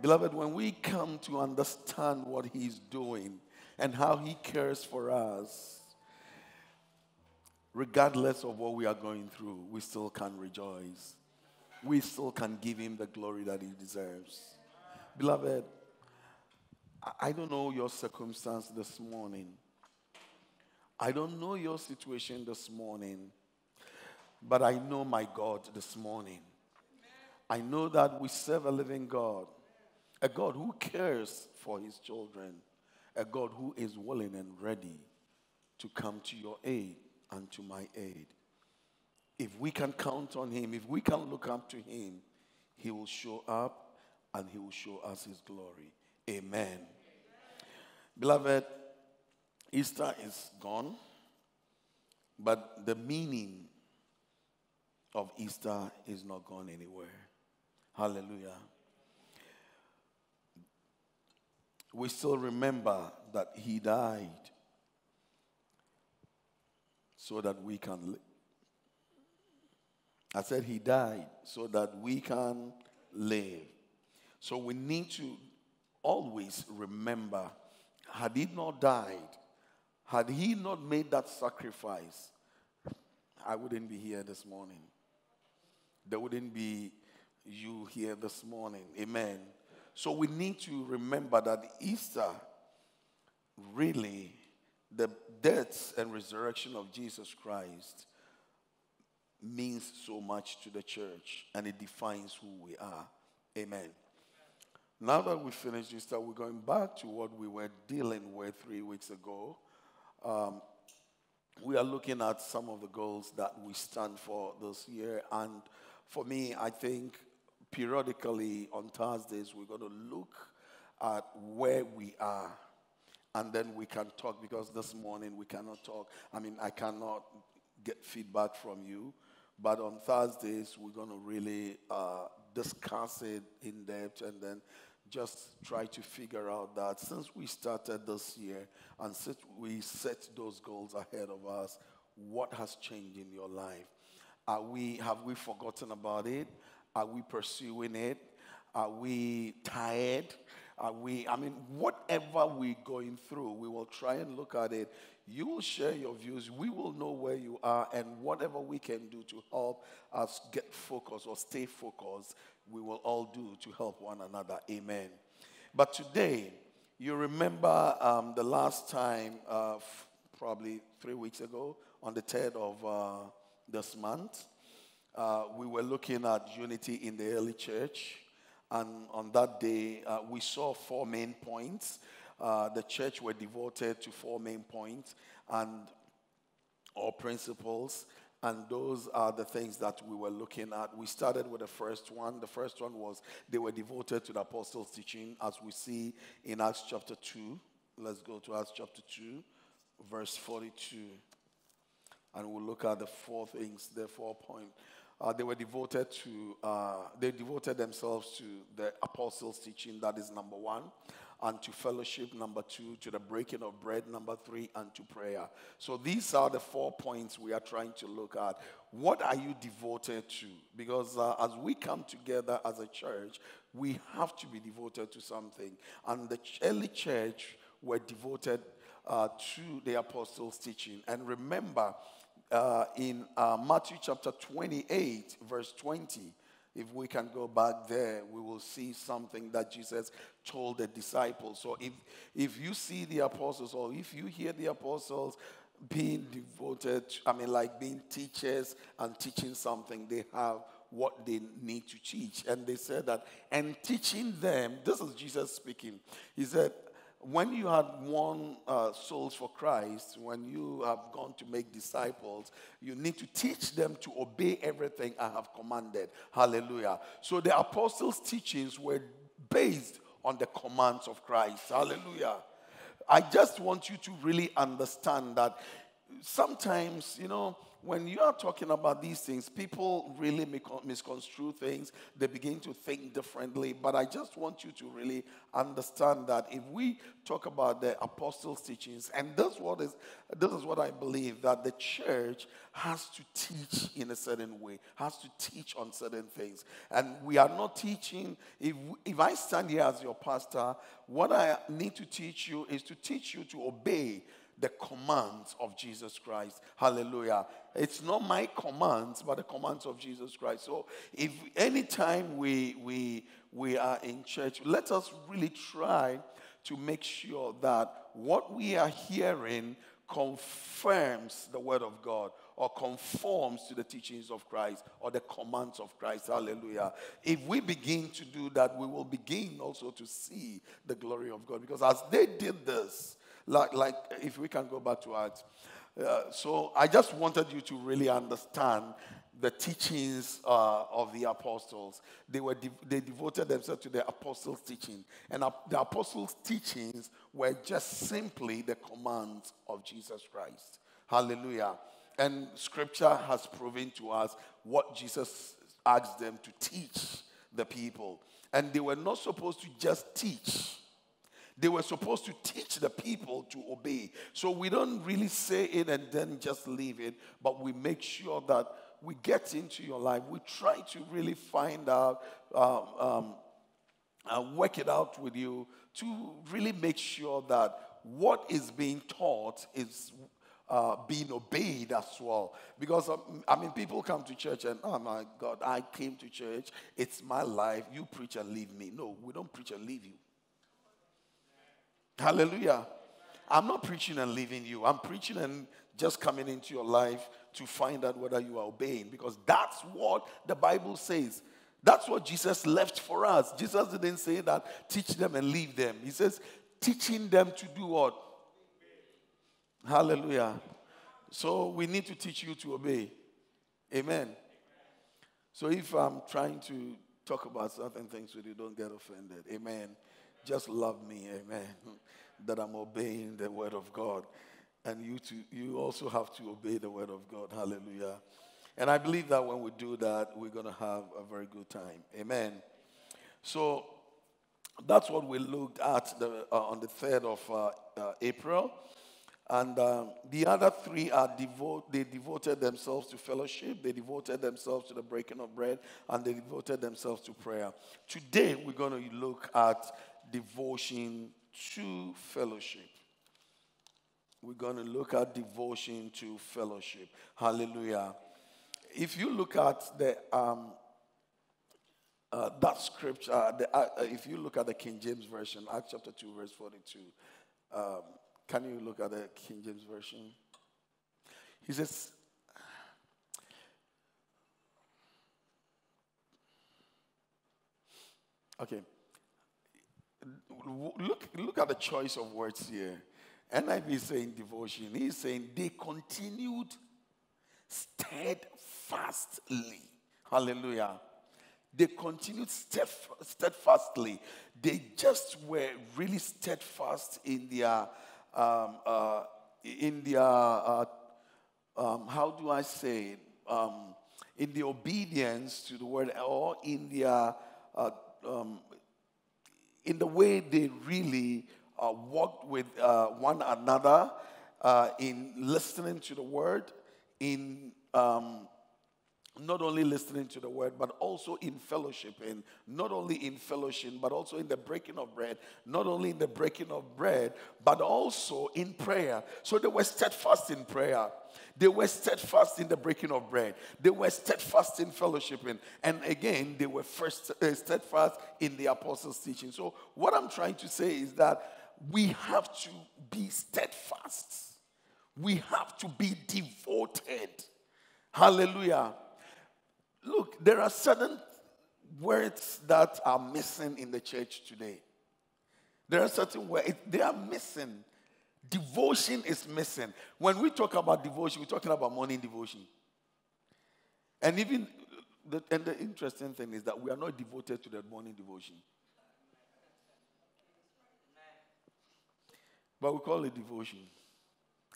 Beloved, when we come to understand what He's doing and how He cares for us, regardless of what we are going through, we still can rejoice. We still can give Him the glory that He deserves. Beloved, I don't know your circumstance this morning. I don't know your situation this morning, but I know my God this morning. I know that we serve a living God a God who cares for his children, a God who is willing and ready to come to your aid and to my aid. If we can count on him, if we can look up to him, he will show up and he will show us his glory. Amen. Amen. Beloved, Easter is gone, but the meaning of Easter is not gone anywhere. Hallelujah. We still remember that he died so that we can live. I said he died so that we can live. So we need to always remember had he not died, had he not made that sacrifice, I wouldn't be here this morning. There wouldn't be you here this morning. Amen. So we need to remember that Easter really, the death and resurrection of Jesus Christ means so much to the church and it defines who we are. Amen. Now that we finished Easter, we're going back to what we were dealing with three weeks ago. Um, we are looking at some of the goals that we stand for this year. And for me, I think periodically on Thursdays, we're going to look at where we are. And then we can talk because this morning we cannot talk. I mean, I cannot get feedback from you. But on Thursdays, we're going to really uh, discuss it in depth and then just try to figure out that since we started this year and since we set those goals ahead of us, what has changed in your life? Are we, have we forgotten about it? Are we pursuing it? Are we tired? Are we, I mean, whatever we're going through, we will try and look at it. You will share your views. We will know where you are, and whatever we can do to help us get focused or stay focused, we will all do to help one another. Amen. But today, you remember um, the last time, uh, f- probably three weeks ago, on the 3rd of uh, this month, uh, we were looking at unity in the early church. And on that day, uh, we saw four main points. Uh, the church were devoted to four main points and or principles. And those are the things that we were looking at. We started with the first one. The first one was they were devoted to the apostles' teaching, as we see in Acts chapter 2. Let's go to Acts chapter 2, verse 42. And we'll look at the four things, the four points. Uh, they were devoted to, uh, they devoted themselves to the apostles' teaching, that is number one, and to fellowship, number two, to the breaking of bread, number three, and to prayer. So these are the four points we are trying to look at. What are you devoted to? Because uh, as we come together as a church, we have to be devoted to something. And the early church were devoted uh, to the apostles' teaching. And remember, uh, in uh, Matthew chapter 28, verse 20. If we can go back there, we will see something that Jesus told the disciples. So if, if you see the apostles or if you hear the apostles being devoted, I mean, like being teachers and teaching something, they have what they need to teach. And they said that, and teaching them, this is Jesus speaking. He said, when you had won uh, souls for Christ, when you have gone to make disciples, you need to teach them to obey everything I have commanded. Hallelujah. So the apostles' teachings were based on the commands of Christ. Hallelujah. I just want you to really understand that sometimes, you know, when you are talking about these things, people really misconstrue things. They begin to think differently. But I just want you to really understand that if we talk about the apostles' teachings, and this what is this is what I believe that the church has to teach in a certain way, has to teach on certain things, and we are not teaching. If if I stand here as your pastor, what I need to teach you is to teach you to obey the commands of Jesus Christ. Hallelujah. It's not my commands, but the commands of Jesus Christ. So if anytime we we we are in church, let us really try to make sure that what we are hearing confirms the word of God or conforms to the teachings of Christ or the commands of Christ. Hallelujah. If we begin to do that, we will begin also to see the glory of God. Because as they did this, like, like if we can go back to Acts. Uh, so I just wanted you to really understand the teachings uh, of the apostles. They, were de- they devoted themselves to the apostles' teaching. And the apostles' teachings were just simply the commands of Jesus Christ. Hallelujah. And scripture has proven to us what Jesus asked them to teach the people. And they were not supposed to just teach they were supposed to teach the people to obey. So we don't really say it and then just leave it, but we make sure that we get into your life. We try to really find out, um, um, and work it out with you to really make sure that what is being taught is uh, being obeyed as well. Because, um, I mean, people come to church and, oh my God, I came to church. It's my life. You preach and leave me. No, we don't preach and leave you. Hallelujah. I'm not preaching and leaving you. I'm preaching and just coming into your life to find out whether you are obeying because that's what the Bible says. That's what Jesus left for us. Jesus didn't say that teach them and leave them. He says teaching them to do what? Hallelujah. So we need to teach you to obey. Amen. So if I'm trying to talk about certain things with you, don't get offended. Amen. Just love me, amen. That I'm obeying the word of God. And you too, you also have to obey the word of God. Hallelujah. And I believe that when we do that, we're going to have a very good time. Amen. So that's what we looked at the, uh, on the 3rd of uh, uh, April. And um, the other three are devote, they devoted themselves to fellowship, they devoted themselves to the breaking of bread, and they devoted themselves to prayer. Today, we're going to look at devotion to fellowship. We're going to look at devotion to fellowship. Hallelujah. If you look at the um, uh, that scripture, uh, the, uh, if you look at the King James Version, Acts chapter 2, verse 42, um, can you look at the King James Version? He says, Okay look, look at the choice of words here. NIV is saying devotion. He's saying they continued steadfastly. Hallelujah. They continued steadfastly. They just were really steadfast in their, um, uh, in their, uh, um, how do I say? Um, in the obedience to the word or in their uh, um, in the way they really uh, worked with uh, one another, uh, in listening to the word, in um, not only listening to the word, but also in fellowship, and not only in fellowship, but also in the breaking of bread, not only in the breaking of bread, but also in prayer. So they were steadfast in prayer. They were steadfast in the breaking of bread. They were steadfast in fellowshipping. And again, they were first uh, steadfast in the apostles' teaching. So, what I'm trying to say is that we have to be steadfast, we have to be devoted. Hallelujah. Look, there are certain words that are missing in the church today. There are certain words, they are missing. Devotion is missing. When we talk about devotion, we're talking about morning devotion. And even, the, and the interesting thing is that we are not devoted to that morning devotion. But we call it devotion.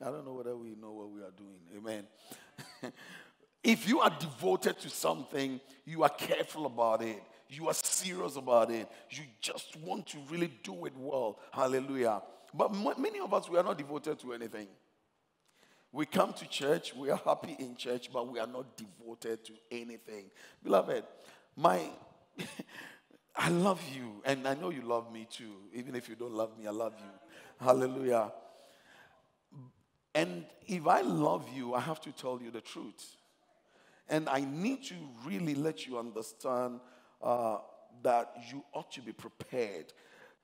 I don't know whether we know what we are doing. Amen. if you are devoted to something, you are careful about it. You are serious about it. You just want to really do it well. Hallelujah. But many of us, we are not devoted to anything. We come to church, we are happy in church, but we are not devoted to anything. Beloved, my I love you, and I know you love me too. Even if you don't love me, I love you. Hallelujah. And if I love you, I have to tell you the truth. And I need to really let you understand uh, that you ought to be prepared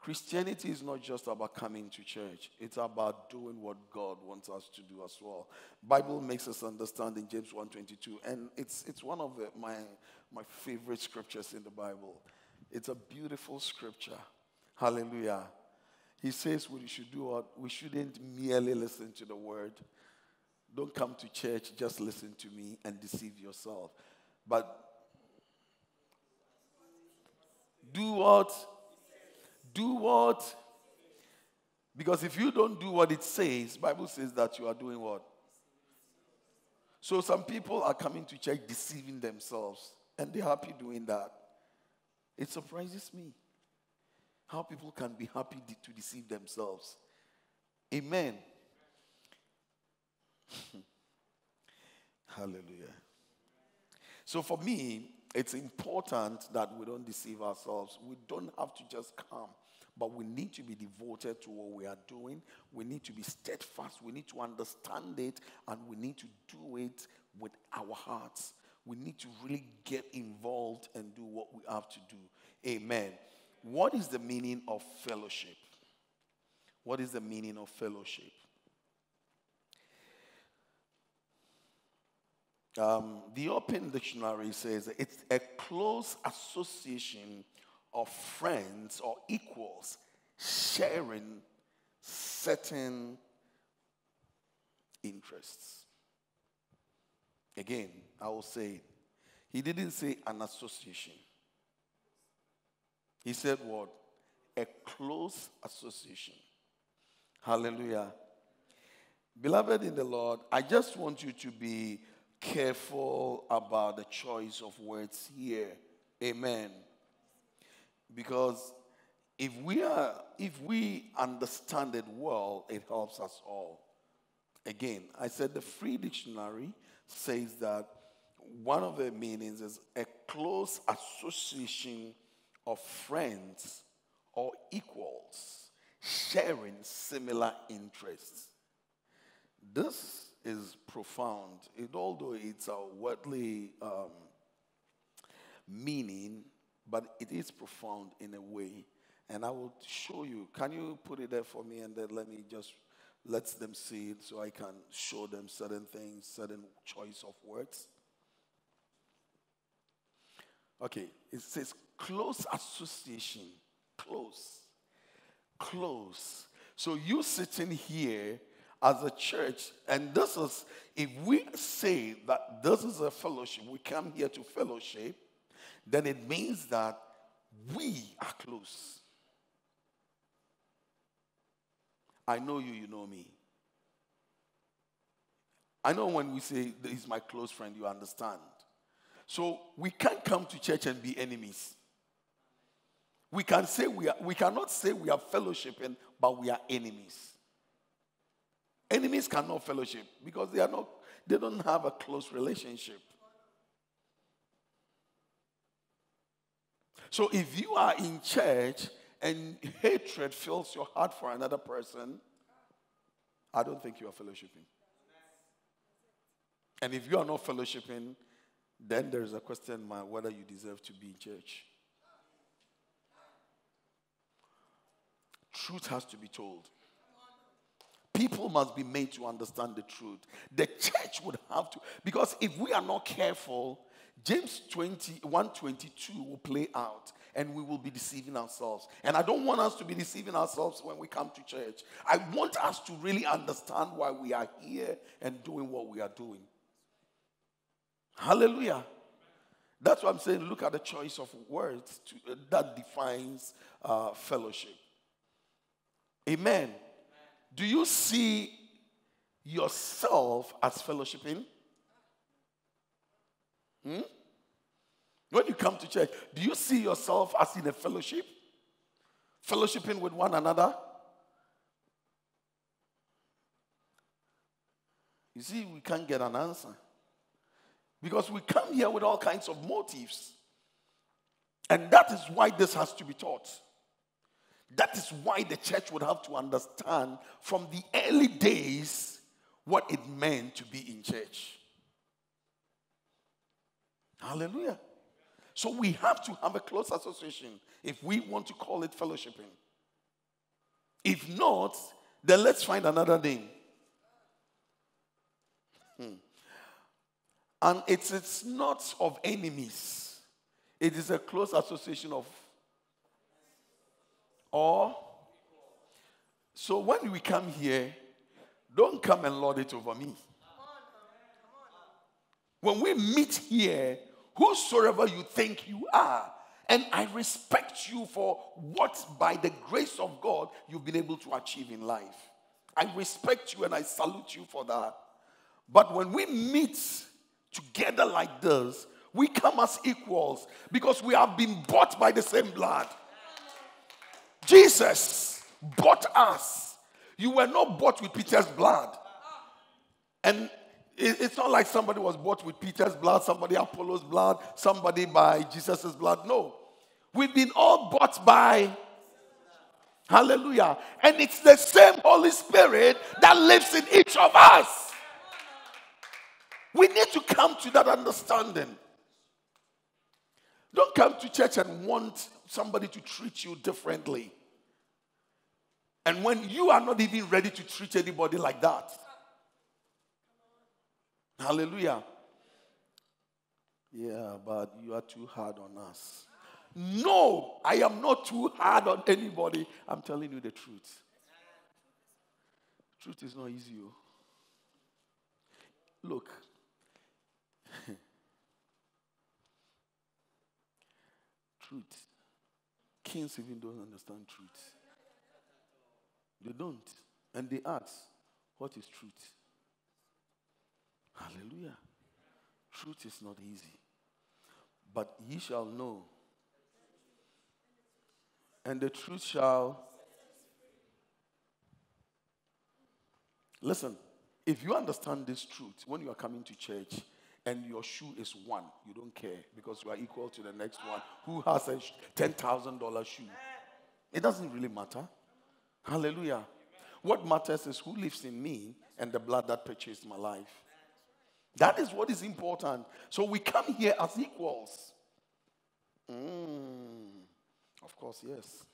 Christianity is not just about coming to church. It's about doing what God wants us to do as well. Bible makes us understand in James 1:22 and it's it's one of the, my my favorite scriptures in the Bible. It's a beautiful scripture. Hallelujah. He says we should do what we shouldn't merely listen to the word. Don't come to church, just listen to me and deceive yourself. But do what do what? Because if you don't do what it says, Bible says that you are doing what? So some people are coming to church deceiving themselves, and they're happy doing that. It surprises me how people can be happy to deceive themselves. Amen. Hallelujah. So for me, it's important that we don't deceive ourselves. We don't have to just come, but we need to be devoted to what we are doing. We need to be steadfast. We need to understand it, and we need to do it with our hearts. We need to really get involved and do what we have to do. Amen. What is the meaning of fellowship? What is the meaning of fellowship? Um, the Open Dictionary says it's a close association of friends or equals sharing certain interests. Again, I will say, he didn't say an association. He said what? A close association. Hallelujah. Beloved in the Lord, I just want you to be careful about the choice of words here. Amen. Because if we are if we understand it well, it helps us all. Again, I said the free dictionary says that one of the meanings is a close association of friends or equals sharing similar interests. This is profound. It, although it's a worldly um, meaning, but it is profound in a way. And I will show you. Can you put it there for me and then let me just let them see it so I can show them certain things, certain choice of words? Okay, it says close association. Close. Close. So you sitting here as a church, and this is, if we say that this is a fellowship, we come here to fellowship, then it means that we are close. I know you, you know me. I know when we say he's my close friend, you understand. So we can't come to church and be enemies. We can say we are, we cannot say we are fellowshipping, but we are enemies. Enemies cannot fellowship because they are not they don't have a close relationship. So if you are in church and hatred fills your heart for another person, I don't think you are fellowshipping. And if you are not fellowshipping, then there is a question mark whether you deserve to be in church. Truth has to be told. People must be made to understand the truth. The church would have to, because if we are not careful, James 20, 122 will play out and we will be deceiving ourselves. And I don't want us to be deceiving ourselves when we come to church. I want us to really understand why we are here and doing what we are doing. Hallelujah. That's what I'm saying. Look at the choice of words to, uh, that defines uh, fellowship. Amen. Do you see yourself as fellowshipping? Hmm? When you come to church, do you see yourself as in a fellowship? Fellowshipping with one another? You see, we can't get an answer. Because we come here with all kinds of motives. And that is why this has to be taught. That is why the church would have to understand from the early days what it meant to be in church. Hallelujah. So we have to have a close association if we want to call it fellowshipping. If not, then let's find another name. Hmm. And it's, it's not of enemies, it is a close association of or. So when we come here, don't come and lord it over me. When we meet here, whosoever you think you are, and I respect you for what, by the grace of God, you've been able to achieve in life. I respect you and I salute you for that. But when we meet together like this, we come as equals because we have been bought by the same blood. Jesus bought us. You were not bought with Peter's blood. And it's not like somebody was bought with Peter's blood, somebody Apollos' blood, somebody by Jesus' blood. No. We've been all bought by Hallelujah. And it's the same Holy Spirit that lives in each of us. We need to come to that understanding. Don't come to church and want somebody to treat you differently. And when you are not even ready to treat anybody like that. Hallelujah. Yeah, but you are too hard on us. No, I am not too hard on anybody. I'm telling you the truth. Truth is not easy. Oh. Look, truth. Kings even don't understand truth. They don't. And they ask, What is truth? Hallelujah. Truth is not easy. But ye shall know. And the truth shall. Listen, if you understand this truth when you are coming to church, and your shoe is one, you don't care because you are equal to the next one who has a $10,000 shoe. It doesn't really matter. Hallelujah. What matters is who lives in me and the blood that purchased my life. That is what is important. So we come here as equals. Mm, of course, yes.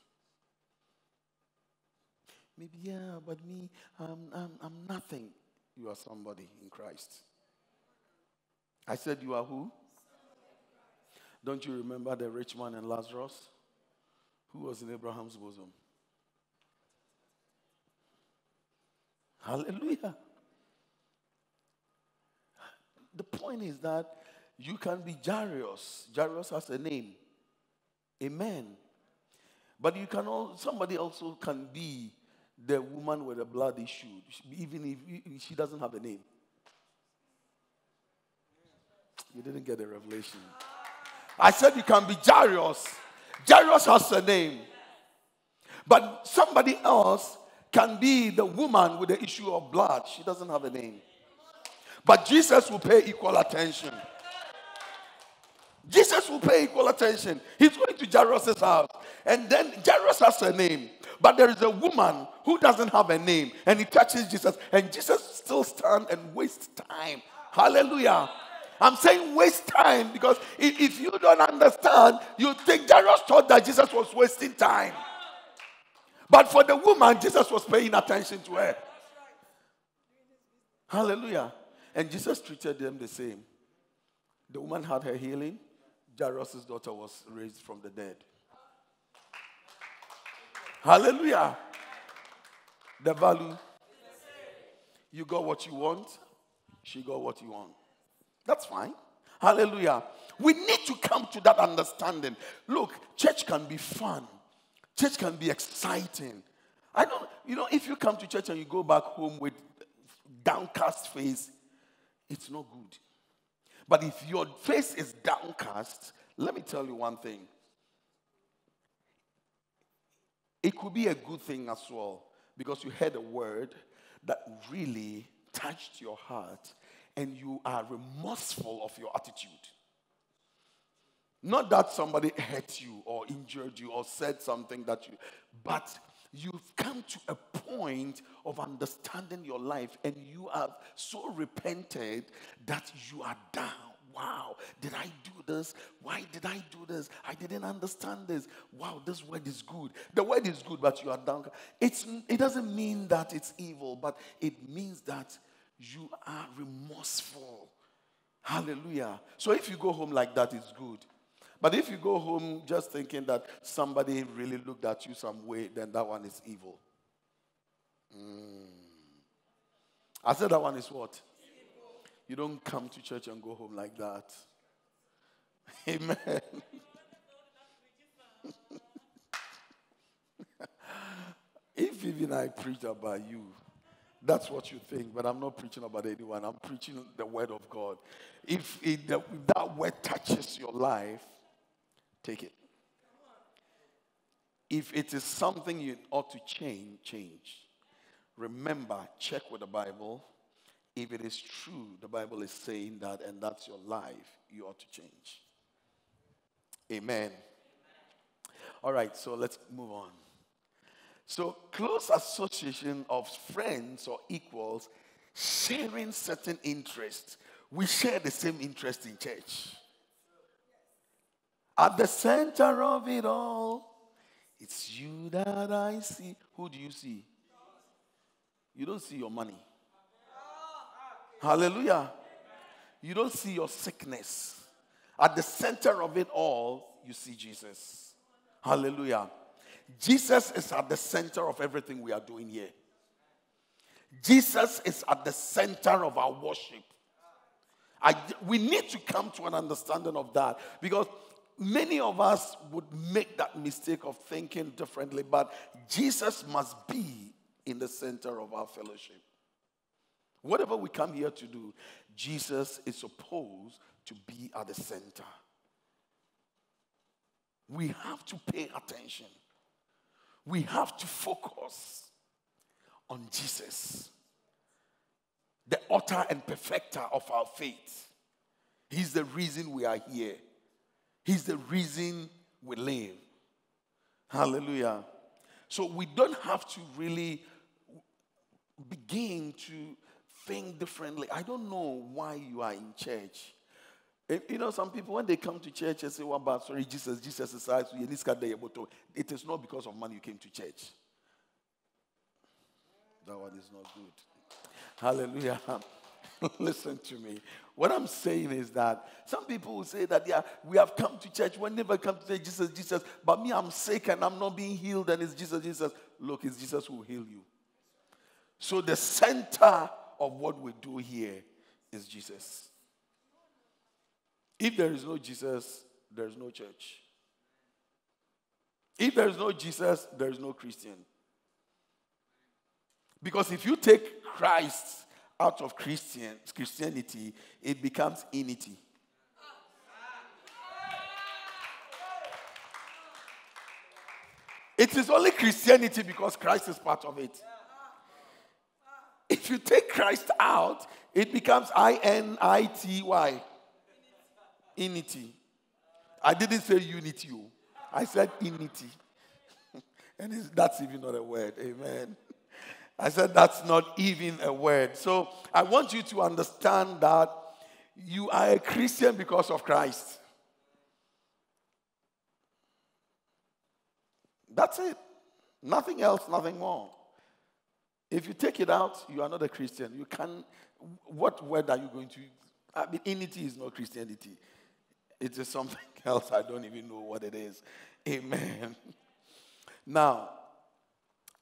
Maybe, yeah, but me, I'm, I'm, I'm nothing. You are somebody in Christ. I said, You are who? Don't you remember the rich man and Lazarus? Who was in Abraham's bosom? Hallelujah. The point is that you can be Jairus. Jairus has a name. Amen. But you can also, somebody also can be the woman with a blood issue, even if she doesn't have a name. You didn't get the revelation. I said you can be Jairus. Jairus has a name. But somebody else can be the woman with the issue of blood. She doesn't have a name. But Jesus will pay equal attention. Jesus will pay equal attention. He's going to Jairus' house. And then Jairus has a name. But there is a woman who doesn't have a name. And he touches Jesus. And Jesus still stands and wastes time. Hallelujah. I'm saying waste time because if, if you don't understand, you think Jairus thought that Jesus was wasting time. But for the woman, Jesus was paying attention to her. Hallelujah. And Jesus treated them the same. The woman had her healing. Jairus' daughter was raised from the dead. Hallelujah. The value. You got what you want. She got what you want. That's fine. Hallelujah. We need to come to that understanding. Look, church can be fun, church can be exciting. I don't, you know, if you come to church and you go back home with downcast face, it's not good. But if your face is downcast, let me tell you one thing. It could be a good thing as well because you heard a word that really touched your heart and you are remorseful of your attitude. Not that somebody hurt you or injured you or said something that you, but you've come to a point of understanding your life and you have so repented that you are down. Wow, did I do this? Why did I do this? I didn't understand this. Wow, this word is good. The word is good, but you are down. It's, it doesn't mean that it's evil, but it means that you are remorseful. Hallelujah. So if you go home like that, it's good. But if you go home just thinking that somebody really looked at you some way, then that one is evil. Mm. I said that one is what? You don't come to church and go home like that. Amen. if even I preach about you, that's what you think, but I'm not preaching about anyone. I'm preaching the word of God. If, it, if that word touches your life, Take it. If it is something you ought to change, change. Remember, check with the Bible. If it is true, the Bible is saying that, and that's your life, you ought to change. Amen. All right, so let's move on. So, close association of friends or equals sharing certain interests. We share the same interest in church. At the center of it all, it's you that I see. Who do you see? You don't see your money. Hallelujah. You don't see your sickness. At the center of it all, you see Jesus. Hallelujah. Jesus is at the center of everything we are doing here. Jesus is at the center of our worship. I, we need to come to an understanding of that because many of us would make that mistake of thinking differently, but Jesus must be in the center of our fellowship. Whatever we come here to do, Jesus is supposed to be at the center. We have to pay attention. We have to focus on Jesus, the author and perfecter of our faith. He's the reason we are here. He's the reason we live. Hallelujah. So we don't have to really begin to think differently. I don't know why you are in church. Eh, you know, some people, when they come to church and say, well, but sorry, Jesus, Jesus is it is not because of money you came to church. That one is not good. Hallelujah. Listen to me. What I'm saying is that some people will say that, yeah, we have come to church. We never come to say Jesus, Jesus. But me, I'm sick and I'm not being healed, and it's Jesus, Jesus. Look, it's Jesus who will heal you. So the center of what we do here is Jesus. If there is no Jesus, there is no church. If there is no Jesus, there is no Christian. Because if you take Christ out of Christian, Christianity, it becomes unity. It is only Christianity because Christ is part of it. If you take Christ out, it becomes I N I T Y. Unity. I didn't say unity. I said unity. and that's even not a word. Amen. I said, that's not even a word. So I want you to understand that you are a Christian because of Christ. That's it. Nothing else, nothing more. If you take it out, you are not a Christian. You can. What word are you going to? I mean, unity is not Christianity. It is something else. I don't even know what it is. Amen. Now,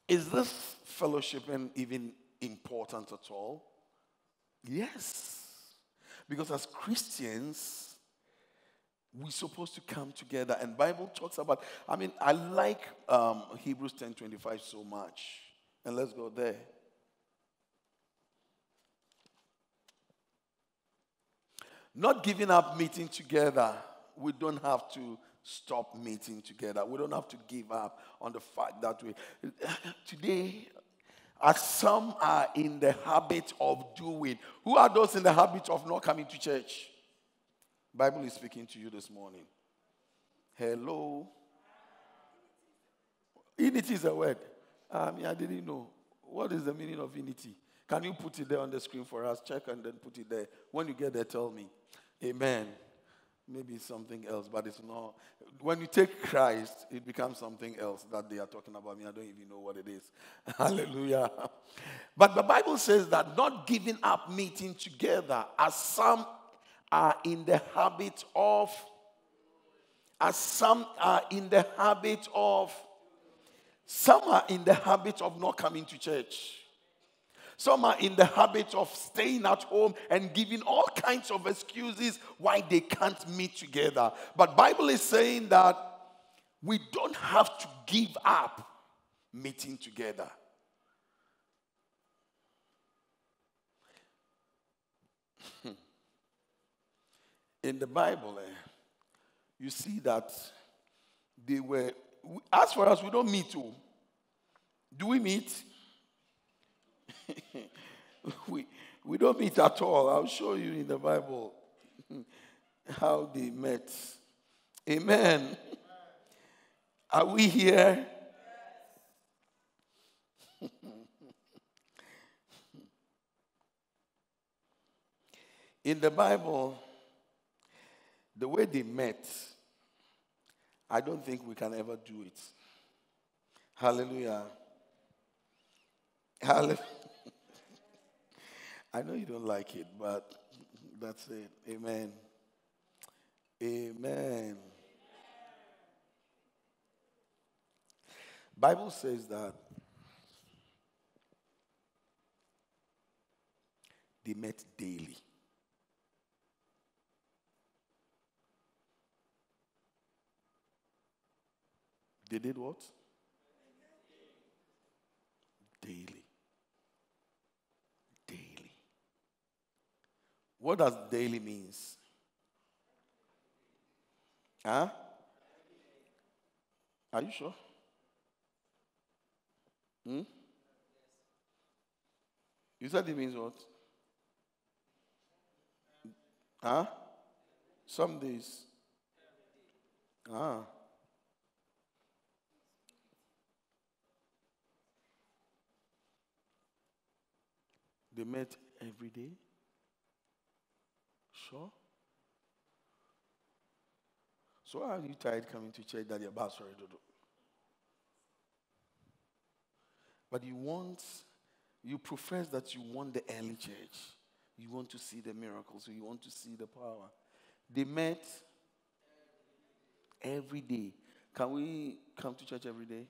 is this fellowshipping even important at all? Yes. Because as Christians, we're supposed to come together. And Bible talks about, I mean, I like um, Hebrews 10.25 so much. And let's go there. Not giving up meeting together. We don't have to stop meeting together. We don't have to give up on the fact that we today as some are in the habit of doing. Who are those in the habit of not coming to church? Bible is speaking to you this morning. Hello. Unity is a word. Ah, I mean, I didn't know. What is the meaning of unity? Can you put it there on the screen for us? Check and then put it there. When you get there, tell me. Amen. Maybe something else, but it's not. When you take Christ, it becomes something else that they are talking about me. I don't even know what it is. Hallelujah. But the Bible says that not giving up meeting together, as some are in the habit of, as some are in the habit of, some are in the habit of not coming to church. Some are in the habit of staying at home and giving all kinds of excuses why they can't meet together. But Bible is saying that we don't have to give up meeting together. in the Bible, eh, you see that they were, as far as we don't meet, oh, do we meet? we, we don't meet at all. I'll show you in the Bible how they met. Amen. Are we here? in the Bible, the way they met, I don't think we can ever do it. Hallelujah. Hallelujah. I know you don't like it, but that's it. Amen. Amen. Bible says that they met daily. They did what? Daily. What does daily means? Huh? Are you sure? Hmm? You said it means what? Huh? Some days. Ah. They met every day. Sure. So are you tired coming to church that your boss already do? But you want, you profess that you want the early church. You want to see the miracles. You want to see the power. They met every day. Can we come to church every day?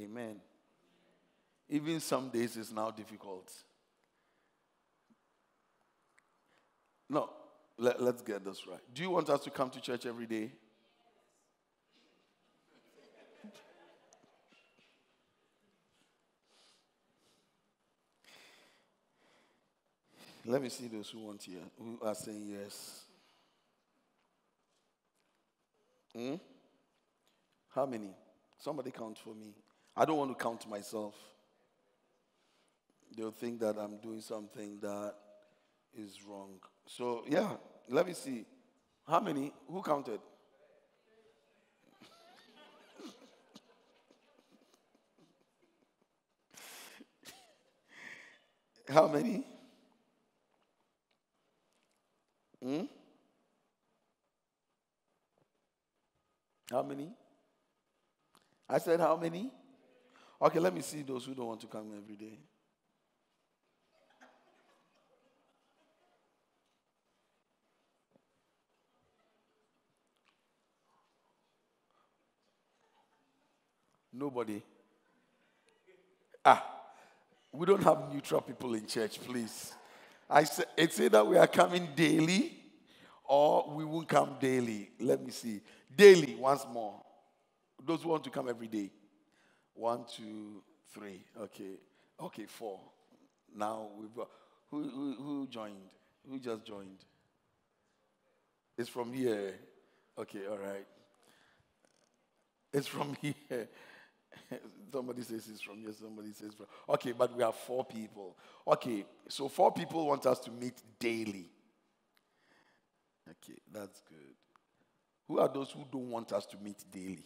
Amen. Even some days is now difficult. No, let, us get this right. Do you want us to come to church every day? Let me see those who want here, who are saying yes. Hmm? How many? Somebody count for me. I don't want to count myself. They'll think that I'm doing something that is wrong. So, yeah, let me see. How many? Who counted? How many? Hmm? How many? I said, how many? Okay, let me see those who don't want to come every day. Nobody. Ah, we don't have neutral people in church, please. I say, either we are coming daily or we won't come daily. Let me see. Daily, once more. Those who want to come every day. One, two, three. Okay. Okay, four. Now we've got Who, who, who joined? Who just joined? It's from here. Okay, all right. It's from here. somebody says it's from here, somebody says from. Okay, but we have four people. Okay, so four people want us to meet daily. Okay, that's good. Who are those who don't want us to meet daily?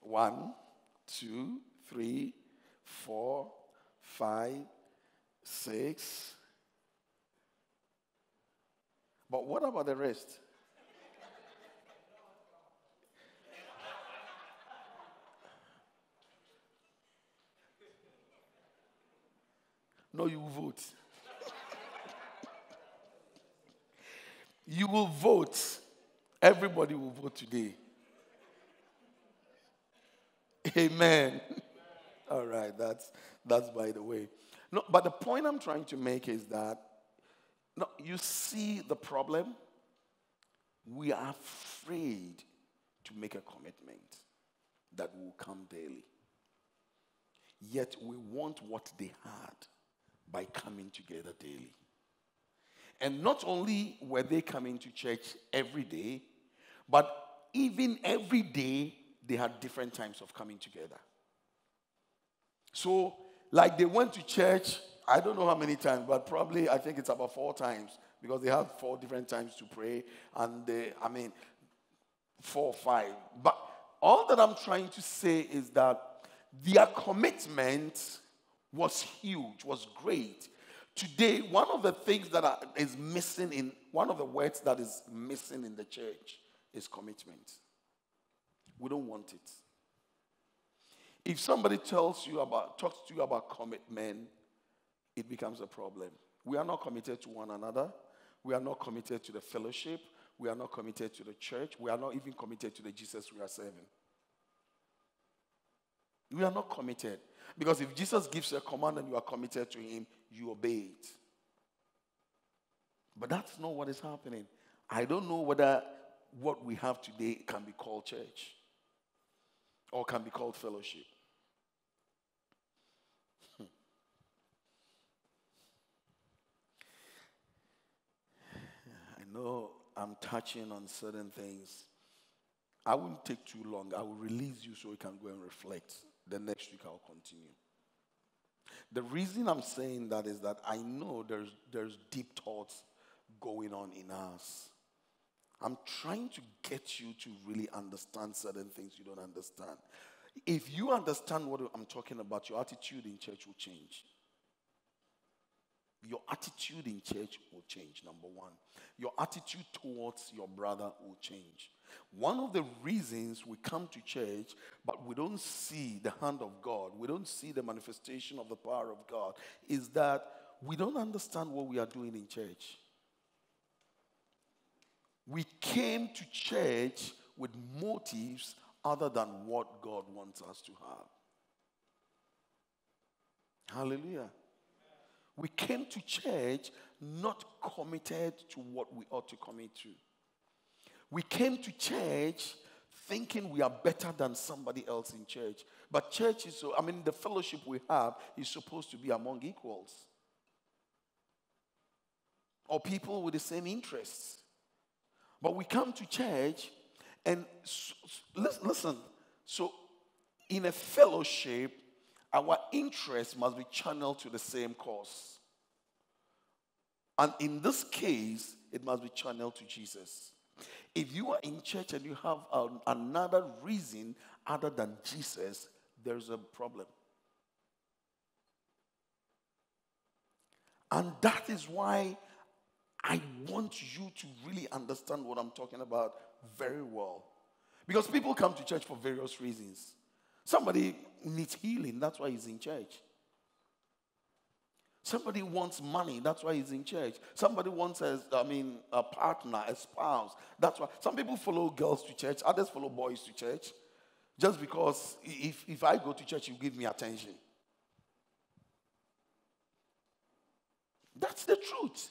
One, two, three, four, five, six. But what about the rest? No, you vote. you will vote. Everybody will vote today. Amen. All right, that's that's by the way. No, but the point I'm trying to make is that no, you see the problem. We are afraid to make a commitment that will come daily. Yet we want what they had by coming together daily. And not only were they coming to church every day, but even every day they had different times of coming together. So, like they went to church, I don't know how many times, but probably I think it's about four times because they have four different times to pray. And they, I mean, four or five. But all that I'm trying to say is that their commitment was huge, was great. Today, one of the things that is missing in one of the words that is missing in the church is commitment. We don't want it. If somebody tells you about, talks to you about commitment, it becomes a problem. We are not committed to one another. We are not committed to the fellowship. We are not committed to the church. We are not even committed to the Jesus we are serving. We are not committed. Because if Jesus gives you a command and you are committed to him, you obey it. But that's not what is happening. I don't know whether what we have today can be called church or can be called fellowship. Hmm. I know I'm touching on certain things. I won't take too long. I will release you so you can go and reflect. Then next week I'll continue. The reason I'm saying that is that I know there's, there's deep thoughts going on in us. I'm trying to get you to really understand certain things you don't understand. If you understand what I'm talking about, your attitude in church will change. Your attitude in church will change, number one. Your attitude towards your brother will change. One of the reasons we come to church, but we don't see the hand of God, we don't see the manifestation of the power of God, is that we don't understand what we are doing in church. We came to church with motives other than what God wants us to have. Hallelujah. We came to church not committed to what we ought to commit to. We came to church thinking we are better than somebody else in church. But church is so, I mean, the fellowship we have is supposed to be among equals or people with the same interests. But we come to church and listen, so in a fellowship, our interest must be channeled to the same cause. And in this case, it must be channeled to Jesus. If you are in church and you have another reason other than Jesus, there's a problem. And that is why I want you to really understand what I'm talking about very well. Because people come to church for various reasons. Somebody needs healing, that's why he's in church. Somebody wants money, that's why he's in church. Somebody wants a, I mean, a partner, a spouse. That's why some people follow girls to church, others follow boys to church. Just because if, if I go to church, you give me attention. That's the truth.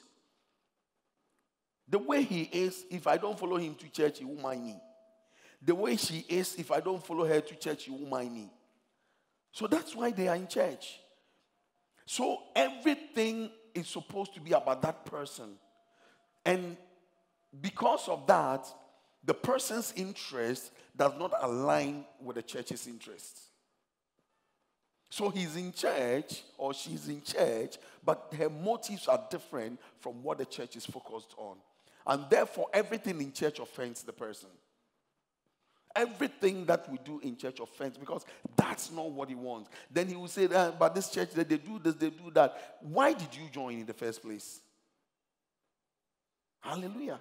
The way he is, if I don't follow him to church, he won't mind me. The way she is, if I don't follow her to church, he won't mind me. So that's why they are in church. So everything is supposed to be about that person. And because of that, the person's interest does not align with the church's interests. So he's in church or she's in church, but her motives are different from what the church is focused on. And therefore, everything in church offends the person. Everything that we do in church offends because that's not what he wants. Then he will say, ah, But this church, that they do this, they do that. Why did you join in the first place? Hallelujah.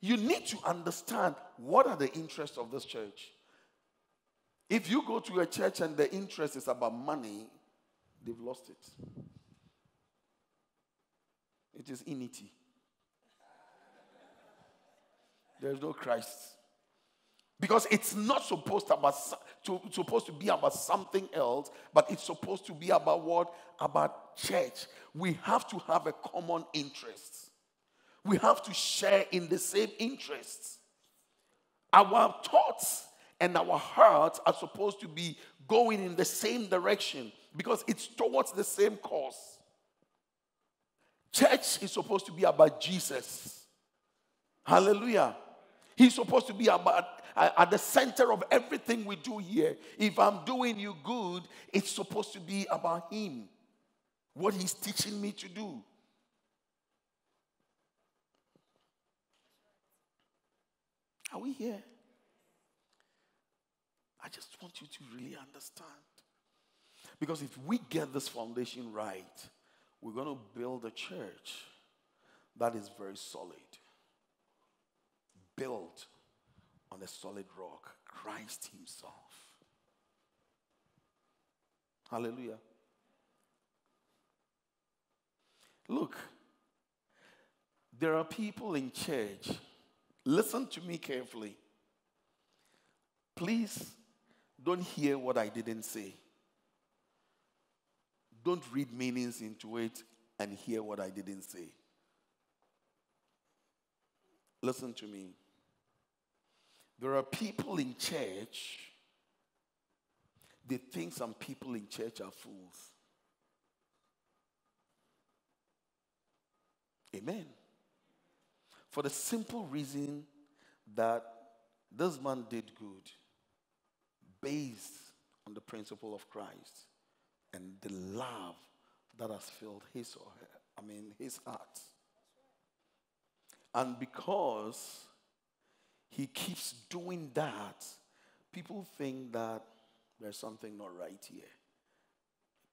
You need to understand what are the interests of this church. If you go to a church and the interest is about money, they've lost it. It is inity. There's no Christ. Because it's not supposed to, about, to, supposed to be about something else, but it's supposed to be about what? About church. We have to have a common interest. We have to share in the same interests. Our thoughts and our hearts are supposed to be going in the same direction because it's towards the same cause. Church is supposed to be about Jesus. Hallelujah. He's supposed to be about Uh, at the center of everything we do here. If I'm doing you good, it's supposed to be about Him, what He's teaching me to do. Are we here? I just want you to really understand. Because if we get this foundation right, we're going to build a church that is very solid, built on a solid rock, Christ Himself. Hallelujah. Look, there are people in church. Listen to me carefully. Please don't hear what I didn't say. Don't read meanings into it and hear what I didn't say. Listen to me. There are people in church, they think some people in church are fools. Amen. For the simple reason that this man did good based on the principle of Christ and the love that has filled his or her, I mean, his heart. And because he keeps doing that, people think that there's something not right here.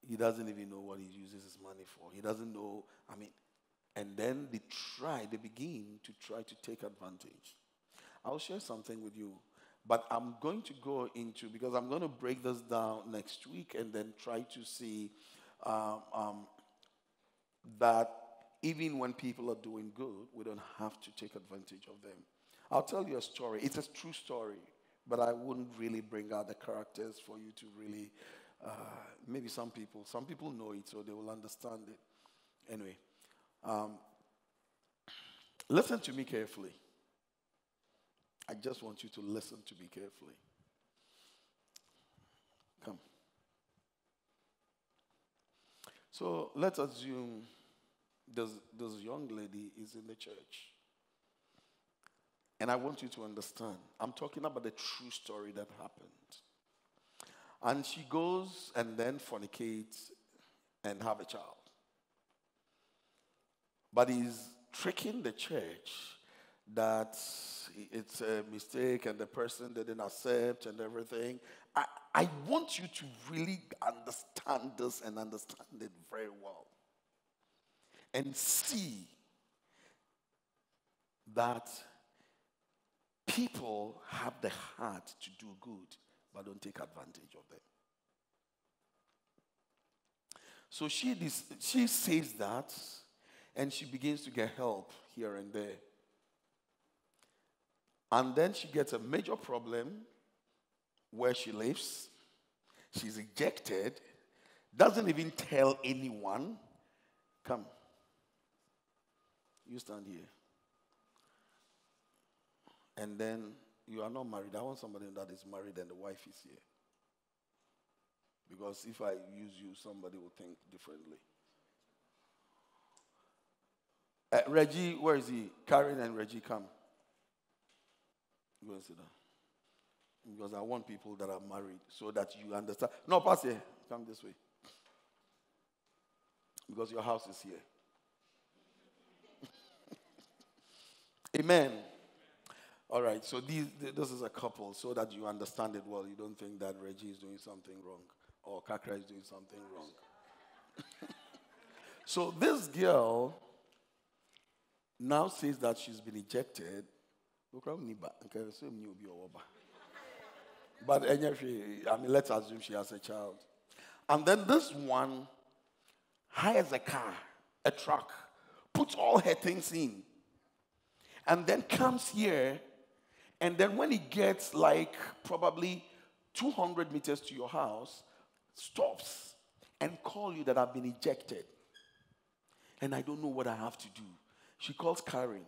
He doesn't even know what he uses his money for. He doesn't know, I mean, and then they try, they begin to try to take advantage. I'll share something with you. But I'm going to go into, because I'm going to break this down next week and then try to see um, um, that even when people are doing good, we don't have to take advantage of them. I'll tell you a story. It's a true story, but I wouldn't really bring out the characters for you to really. Uh, maybe some people, some people know it, so they will understand it. Anyway, um, listen to me carefully. I just want you to listen to me carefully. Come. So let's assume this, this young lady is in the church. And I want you to understand, I'm talking about the true story that happened. And she goes and then fornicates and have a child. But he's tricking the church that it's a mistake and the person didn't accept and everything. I, I want you to really understand this and understand it very well. And see that people have the heart to do good, but don't take advantage of them. So she, she says that, and she begins to get help here and there. And then she gets a major problem where she lives. She's ejected, doesn't even tell anyone. Come. You stand here. And then you are not married. I want somebody that is married and the wife is here. Because if I use you, somebody will think differently. Uh, Reggie, where is he? Karen and Reggie, come. Go and sit down. Because I want people that are married so that you understand. No, pass here. Come this way. Because your house is here. Amen. All right, so these, this is a couple so that you understand it well. You don't think that Reggie is doing something wrong or Kakra is doing something wrong. so this girl now says that she's been ejected. But anyway, I mean, let's assume she has a child. And then this one hires a car, a truck, puts all her things in, and then comes here. And then when he gets like probably 200 meters to your house, stops and call you that I've been ejected. And I don't know what I have to do. She calls Karen.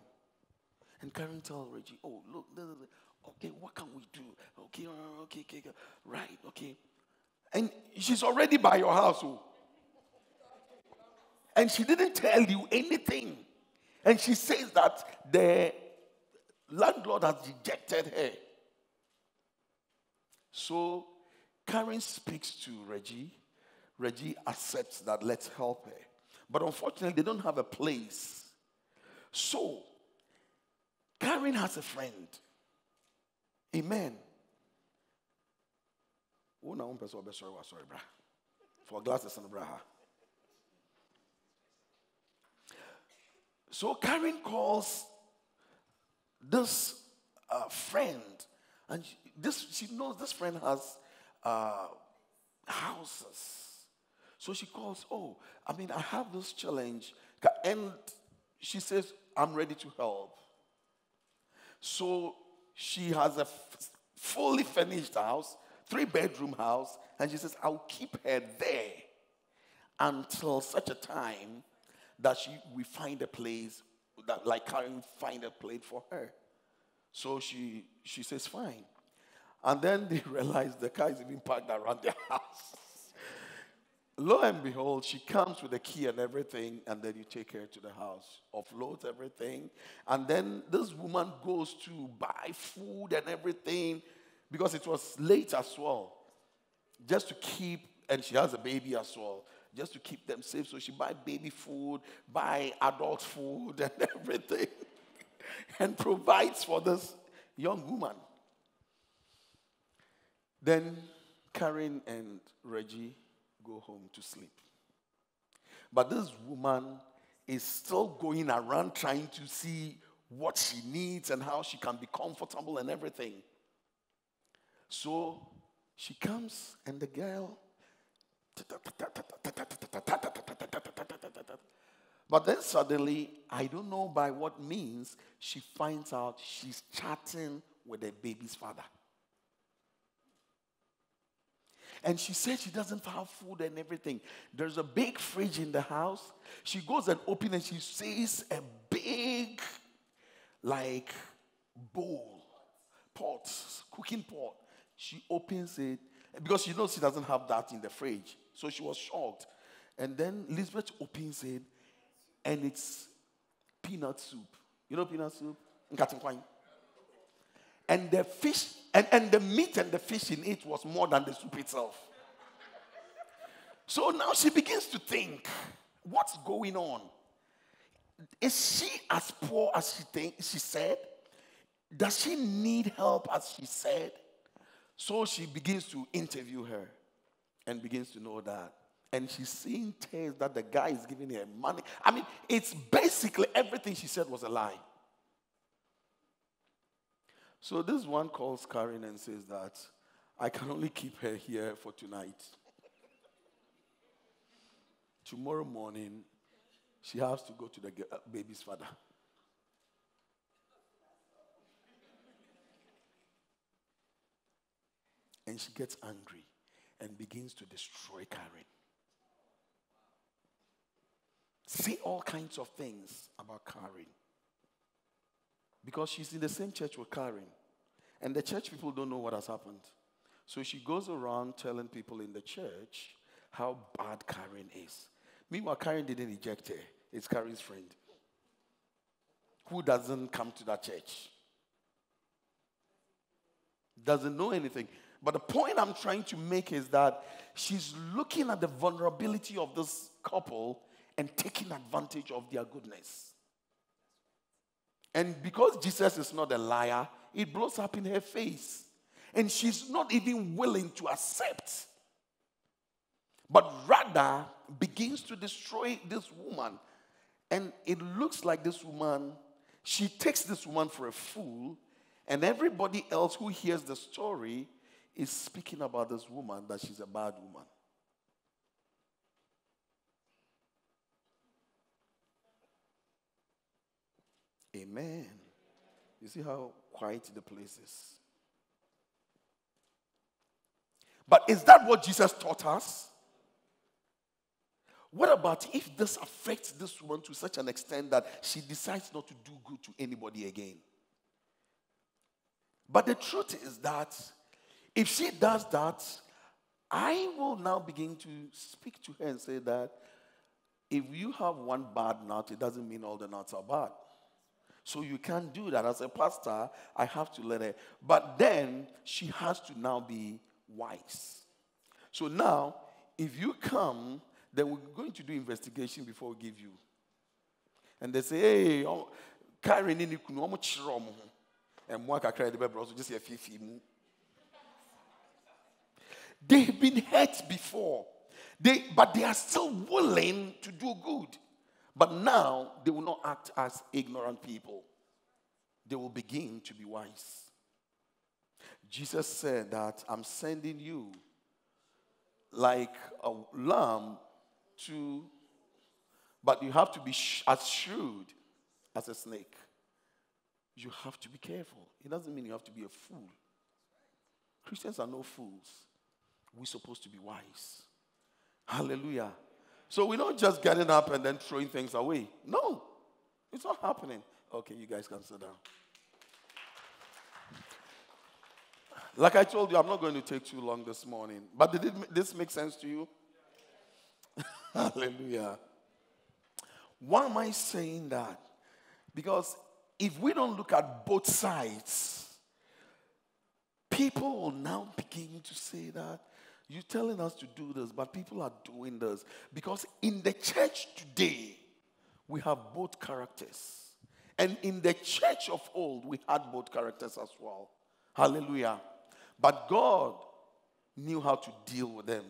And Karen tells Reggie, oh, look, okay, what can we do? Okay, uh, okay, okay, okay, right, okay. And she's already by your house. Oh. And she didn't tell you anything. And she says that the landlord has rejected her. So Karen speaks to Reggie. Reggie accepts that let's help her. But unfortunately, they don't have a place. So Karen has a friend. Amen. Oh, now one person sorry, sorry, brah. For glasses and bra. So Karen calls this uh, friend, and she, this she knows this friend has uh, houses. So she calls, Oh, I mean, I have this challenge. And she says, I'm ready to help. So she has a f- fully furnished house, three bedroom house, and she says, I'll keep her there until such a time that she we find a place that like Karen find a place for her. So she she says, fine. And then they realize the car is even parked around their house. Lo and behold, she comes with the key and everything, and then you take her to the house, offloads everything. And then this woman goes to buy food and everything because it was late as well, just to keep, and she has a baby as well, just to keep them safe. So she buy baby food, buy adult food and everything, and provides for this young woman. Then Karen and Reggie go home to sleep. But this woman is still going around trying to see what she needs and how she can be comfortable and everything. So she comes, and the girl. But then suddenly, I don't know by what means, she finds out she's chatting with the baby's father. And she said she doesn't have food and everything. There's a big fridge in the house. She goes and opens and she sees a big, like, bowl, pot, cooking pot. She opens it because she knows she doesn't have that in the fridge. So she was shocked. And then Elizabeth opens it and it's peanut soup. You know peanut soup? And the fish, and, and the meat and the fish in it was more than the soup itself. So now she begins to think, what's going on? Is she as poor as she think she said? Does she need help as she said? So she begins to interview her and begins to know that. And she's seeing tears that the guy is giving her money. I mean, it's basically everything she said was a lie. So this one calls Karen and says that I can only keep her here for tonight. Tomorrow morning, she has to go to the uh, baby's father. And she gets angry and begins to destroy Karen. Say all kinds of things about Karen because she's in the same church with Karen. And the church people don't know what has happened. So she goes around telling people in the church how bad Karen is. Meanwhile, Karen didn't eject her, it's Karen's friend who doesn't come to that church, doesn't know anything. But the point I'm trying to make is that she's looking at the vulnerability of this couple and taking advantage of their goodness. And because Jesus is not a liar, it blows up in her face. And she's not even willing to accept, but rather begins to destroy this woman. And it looks like this woman, she takes this woman for a fool, and everybody else who hears the story is speaking about this woman that she's a bad woman. Amen. You see how quiet the place is? But is that what Jesus taught us? What about if this affects this woman to such an extent that she decides not to do good to anybody again? But the truth is that if she does that, I will now begin to speak to her and say that if you have one bad nut, it doesn't mean all the nuts are bad. So you can't do that. As a pastor, I have to let her. But then she has to now be wise. So now, if you come, then we're going to do investigation before we give you. And they say, hey, oh, Karen chiro omo ho. And mo kakra de bebro so just fifi mu. They've been hurt before. They, but they are still willing to do good. But now they will not act as ignorant people. They will begin to be wise. Jesus said that I'm sending you like a lamb to, but you have to be sh- as shrewd as a snake. You have to be careful. It doesn't mean you have to be a fool. Christians are no fools. We're supposed to be wise. Hallelujah. So we're not just getting up and then throwing things away. No, it's not happening. Okay, you guys can sit down. Like I told you, I'm not going to take too long this morning. But did this make sense to you? Hallelujah. Why am I saying that? Because if we don't look at both sides, people will now begin to say that you're telling us to do this, but people are doing this. Because in the church today, we have both characters. And in the church of old, we had both characters as well. Hallelujah. But God knew how to deal with them.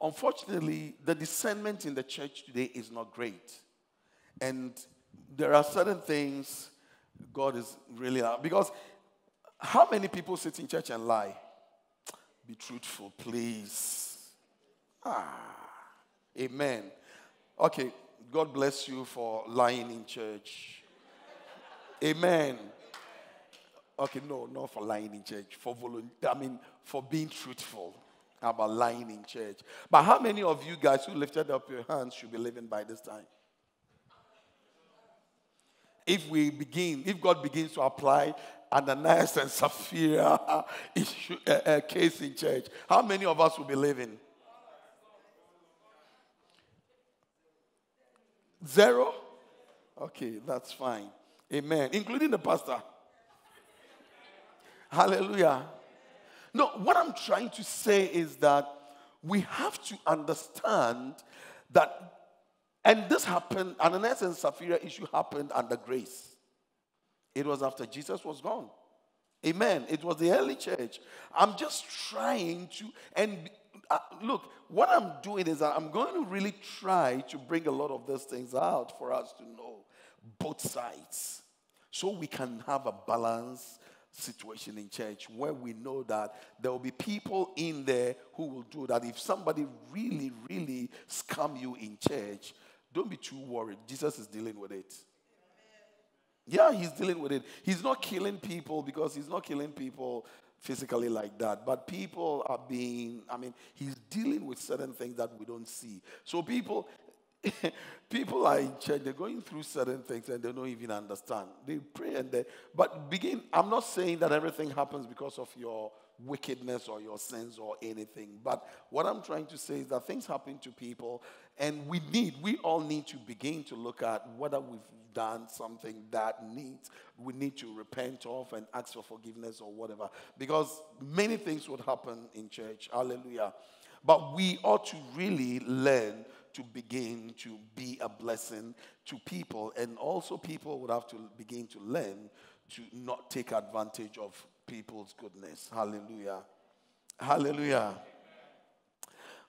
Unfortunately, the discernment in the church today is not great. And there are certain things God is really because how many people sit in church and lie? Be truthful, please. Ah, amen. Okay, God bless you for lying in church. Amen. Okay, no, not for lying in church, for. I mean, for being truthful about lying in church. But how many of you guys who lifted up your hands should be living by this time? If we begin, if God begins to apply Ananias and Sapphira issue, uh, uh, case in church, how many of us will be living? Zero? Okay, that's fine. Amen. Including the pastor. Hallelujah. No, what I'm trying to say is that we have to understand that, and this happened, Ananias and Sapphira issue happened under grace. It was after Jesus was gone. Amen. It was the early church. I'm just trying to, and uh, look, what I'm doing is I'm going to really try to bring a lot of these things out for us to know both sides so we can have a balance situation in church where we know that there will be people in there who will do that. If somebody really, really scam you in church, don't be too worried. Jesus is dealing with it. Yeah, he's dealing with it. He's not killing people because he's not killing people physically like that. But people are being, I mean, he's dealing with certain things that we don't see. So people, people are in church, they're going through certain things and they don't even understand. They pray and they, but begin, I'm not saying that everything happens because of your wickedness or your sins or anything. But what I'm trying to say is that things happen to people, and we need, we all need to begin to look at whether we've done something that needs, we need to repent of and ask for forgiveness or whatever. Because many things would happen in church. Hallelujah. But we ought to really learn to begin to be a blessing to people. And also, people would have to begin to learn to not take advantage of people's goodness. Hallelujah. Hallelujah.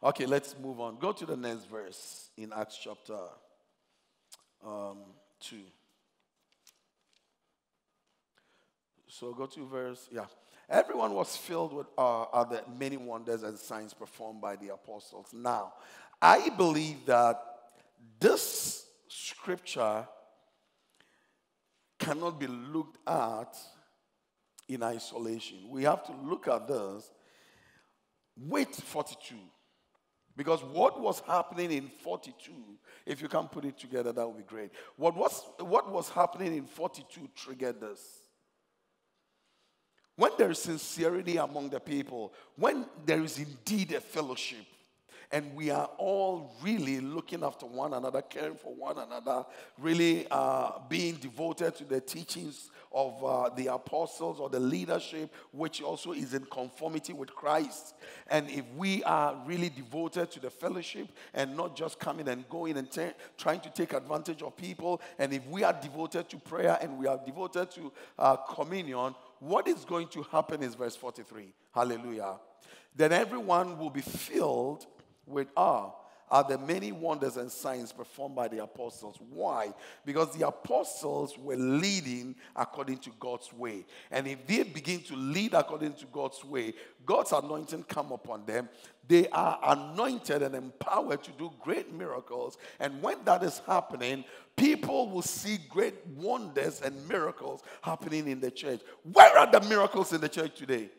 Okay, let's move on. Go to the next verse in Acts chapter um, 2. So go to verse, yeah. Everyone was filled with uh, other many wonders and signs performed by the apostles. Now, I believe that this scripture cannot be looked at in isolation. We have to look at this with 42. Because what was happening in 42, if you can put it together, that would be great. What was, what was happening in 42 triggered this. When there is sincerity among the people, when there is indeed a fellowship, and we are all really looking after one another, caring for one another, really uh, being devoted to the teachings of uh, the apostles or the leadership, which also is in conformity with Christ. And if we are really devoted to the fellowship and not just coming and going and trying to take advantage of people, and if we are devoted to prayer and we are devoted to uh, communion, what is going to happen is verse 43. Hallelujah. Then everyone will be filled with awe are the many wonders and signs performed by the apostles. Why? Because the apostles were leading according to God's way. And if they begin to lead according to God's way, God's anointing come upon them. They are anointed and empowered to do great miracles. And when that is happening, people will see great wonders and miracles happening in the church. Where are the miracles in the church today?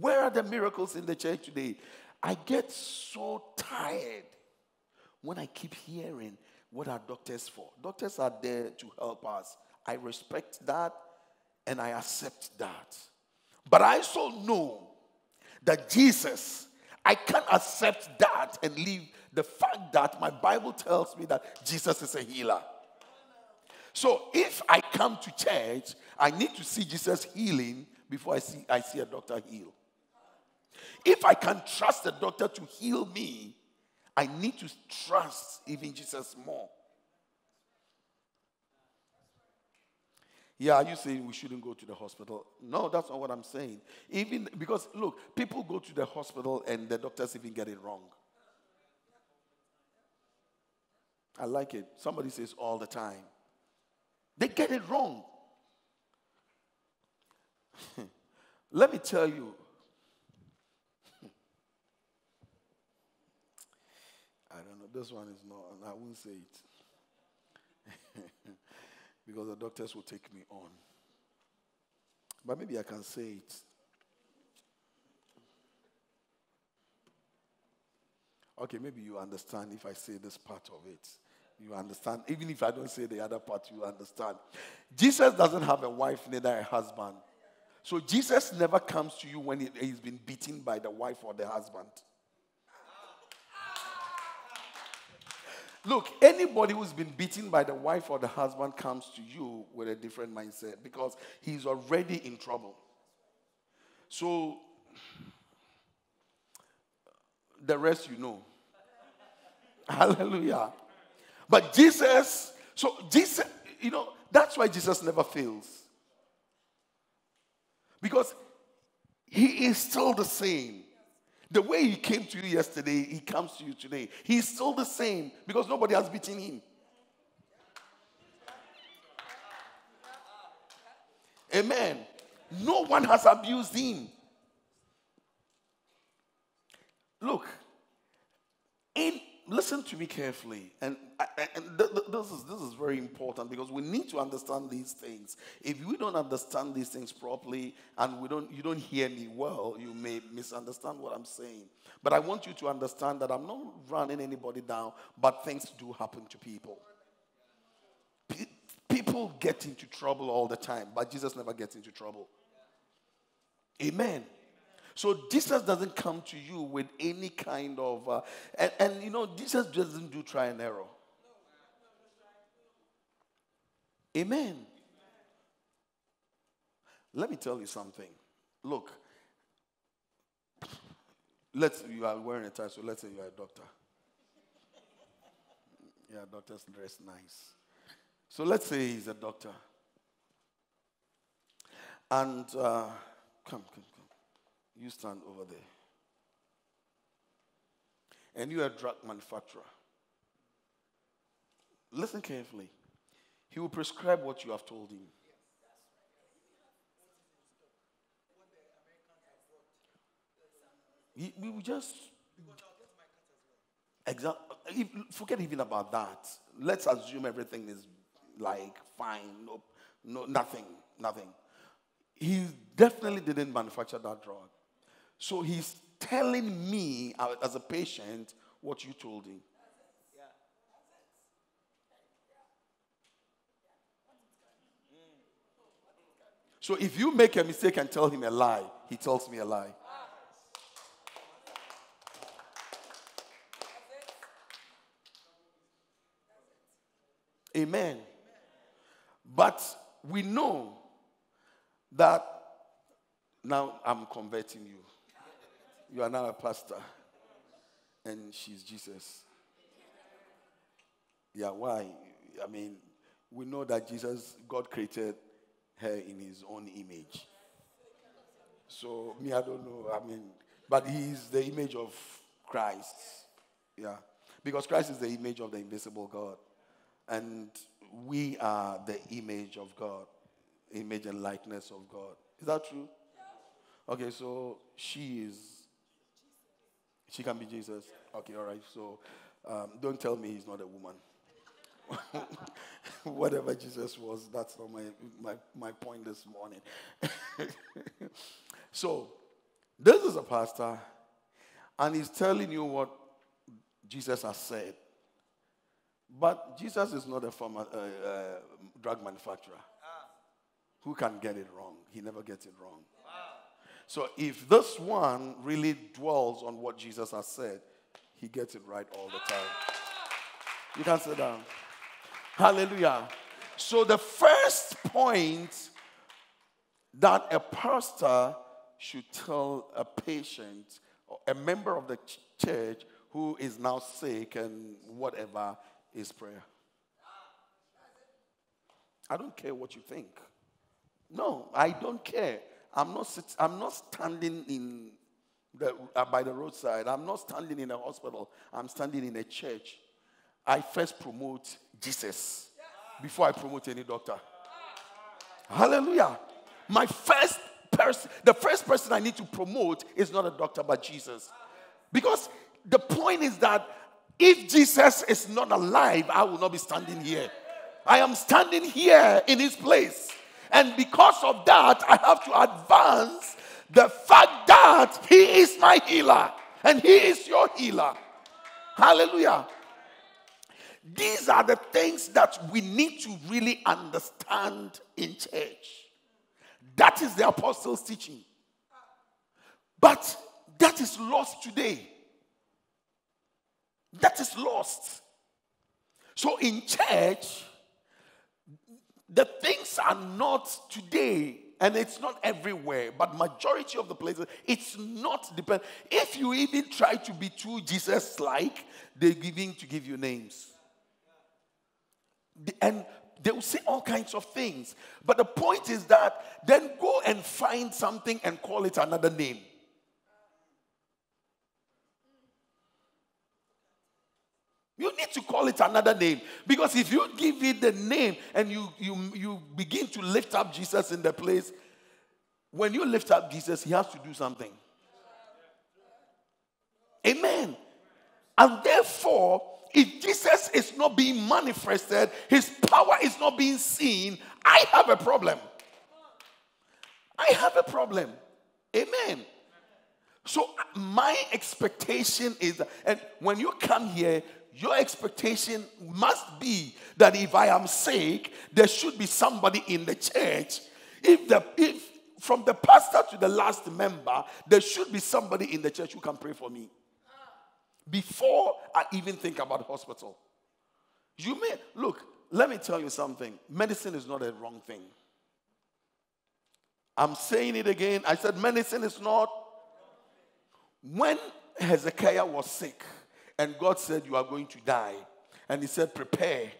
Where are the miracles in the church today? I get so tired when I keep hearing what are doctors for. Doctors are there to help us. I respect that and I accept that. But I also know that Jesus, I can't accept that and leave the fact that my Bible tells me that Jesus is a healer. So if I come to church, I need to see Jesus healing before I see, I see a doctor heal. If I can trust the doctor to heal me, I need to trust even Jesus more. Yeah, are you saying we shouldn't go to the hospital? No, that's not what I'm saying. Even because, look, people go to the hospital and the doctors even get it wrong. I like it. Somebody says all the time. They get it wrong. Let me tell you, this one is not, I won't say it. because the doctors will take me on. But maybe I can say it. Okay, maybe you understand if I say this part of it. You understand. Even if I don't say the other part, you understand. Jesus doesn't have a wife, neither a husband. So Jesus never comes to you when he's been beaten by the wife or the husband. Look, anybody who's been beaten by the wife or the husband comes to you with a different mindset because he's already in trouble. So, the rest you know. Hallelujah. But Jesus, so Jesus, you know, that's why Jesus never fails. Because he is still the same. The way he came to you yesterday, he comes to you today. He's still the same because nobody has beaten him. Amen. No one has abused him. Look, in listen to me carefully. And, and th- th- this, is, this is very important because we need to understand these things. If we don't understand these things properly and we don't, you don't hear me well, you may misunderstand what I'm saying. But I want you to understand that I'm not running anybody down, but things do happen to people. People get into trouble all the time, but Jesus never gets into trouble. Amen. So Jesus doesn't come to you with any kind of, uh, and, and you know, Jesus doesn't do try and error. Amen. Let me tell you something. Look, let's you are wearing a tie, so let's say you are a doctor. Yeah, doctors dress nice. So let's say he's a doctor. And uh, come, come, you stand over there. And you're a drug manufacturer. Listen carefully. He will prescribe what you have told him. He, we will just exactly forget even about that. Let's assume everything is like fine, no, no, nothing, nothing. He definitely didn't manufacture that drug. So he's telling me uh, as a patient what you told him. So if you make a mistake and tell him a lie, he tells me a lie. Amen. But we know that now I'm converting you. You are now a pastor. And she's Jesus. Yeah, why? I mean, we know that Jesus, God created her in his own image. So, me, I don't know. I mean, but he's the image of Christ. Yeah. Because Christ is the image of the invisible God. And we are the image of God, image and likeness of God. Is that true? Okay, so she is she can be Jesus. Okay, all right. So um, don't tell me he's not a woman. Whatever Jesus was, that's not my, my, my point this morning. so, this is a pastor, and he's telling you what Jesus has said. But Jesus is not a pharma, uh, uh, drug manufacturer who can get it wrong. He never gets it wrong. So if this one really dwells on what Jesus has said, he gets it right all the time. You can sit down. Hallelujah. So the first point that a pastor should tell a patient or a member of the ch- church who is now sick and whatever is prayer. I don't care what you think. No, I don't care. I'm not, sit, I'm not standing in the, uh, by the roadside. I'm not standing in a hospital. I'm standing in a church. I first promote Jesus before I promote any doctor. Hallelujah. My first person, the first person I need to promote is not a doctor, but Jesus. Because the point is that if Jesus is not alive, I will not be standing here. I am standing here in his place. And because of that, I have to advance the fact that He is my healer and He is your healer. Hallelujah. These are the things that we need to really understand in church. That is the apostles' teaching. But that is lost today. That is lost. So in church, the things are not today and it's not everywhere but majority of the places it's not depend. If you even try to be too jesus like they're giving to give you names. And they will say all kinds of things. But the point is that then go and find something and call it another name You need to call it another name. Because if you give it the name and you, you, you begin to lift up Jesus in the place, when you lift up Jesus, he has to do something. Amen. And therefore, if Jesus is not being manifested, his power is not being seen, I have a problem. I have a problem. Amen. So, my expectation is, and when you come here, your expectation must be that if I am sick, there should be somebody in the church. If the if from the pastor to the last member, there should be somebody in the church who can pray for me. Before I even think about hospital. You may look, let me tell you something. Medicine is not a wrong thing. I'm saying it again. I said medicine is not. When Hezekiah was sick, and God said, You are going to die. And he said, Prepare.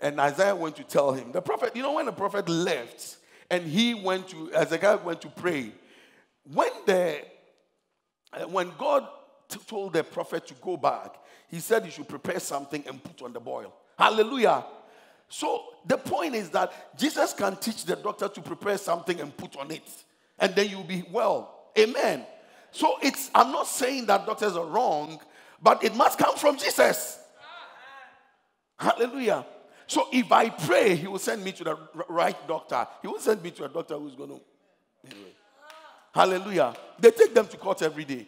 And Isaiah went to tell him. The prophet, you know, when the prophet left and he went to, Hezekiah went to pray, when the when God told the prophet to go back, he said he should prepare something and put on the boil. Hallelujah. So the point is that Jesus can teach the doctor to prepare something and put on it, and then you'll be well. Amen. So it's I'm not saying that doctors are wrong, but it must come from Jesus. Hallelujah. So if I pray, he will send me to the right doctor. He will send me to a doctor who's going to. Anyway. Hallelujah. They take them to court every day.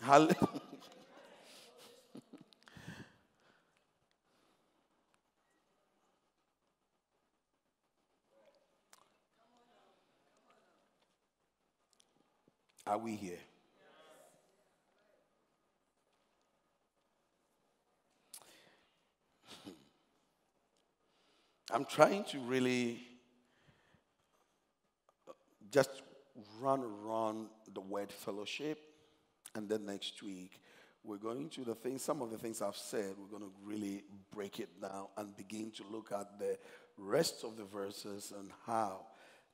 Hallelujah. Are we here? I'm trying to really just run around the word fellowship, and then next week we're going to the things, some of the things I've said, we're going to really break it down and begin to look at the rest of the verses and how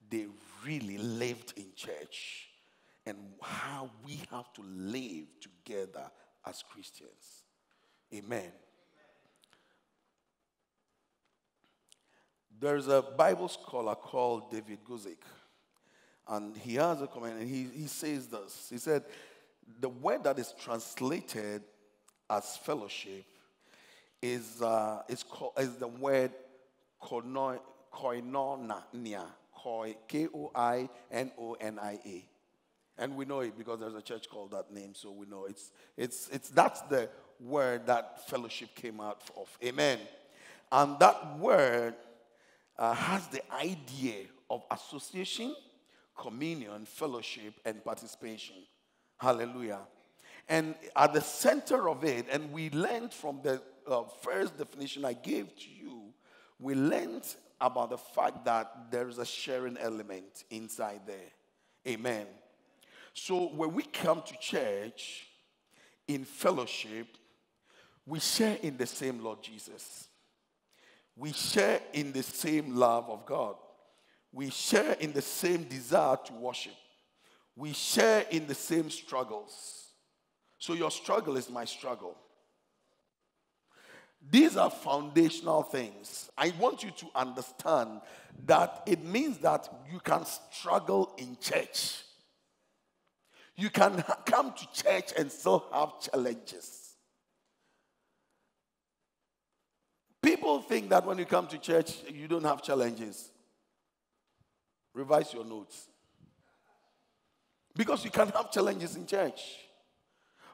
they really lived in church and how we have to live together as Christians. Amen. There's a Bible scholar called David Guzik, and he has a comment, and he, he says this. He said, The word that is translated as fellowship is, uh, is, called, is the word koinonia, K O I N O N I A. And we know it because there's a church called that name, so we know it's it's it's that's the word that fellowship came out of. Amen. And that word uh, has the idea of association, communion, fellowship, and participation. Hallelujah. And at the center of it, and we learned from the uh, first definition I gave to you, we learned about the fact that there is a sharing element inside there. Amen. So when we come to church in fellowship, we share in the same Lord Jesus. We share in the same love of God. We share in the same desire to worship. We share in the same struggles. So your struggle is my struggle. These are foundational things. I want you to understand that it means that you can struggle in church. You can come to church and still have challenges. People think that when you come to church, you don't have challenges. Revise your notes. Because you can have challenges in church.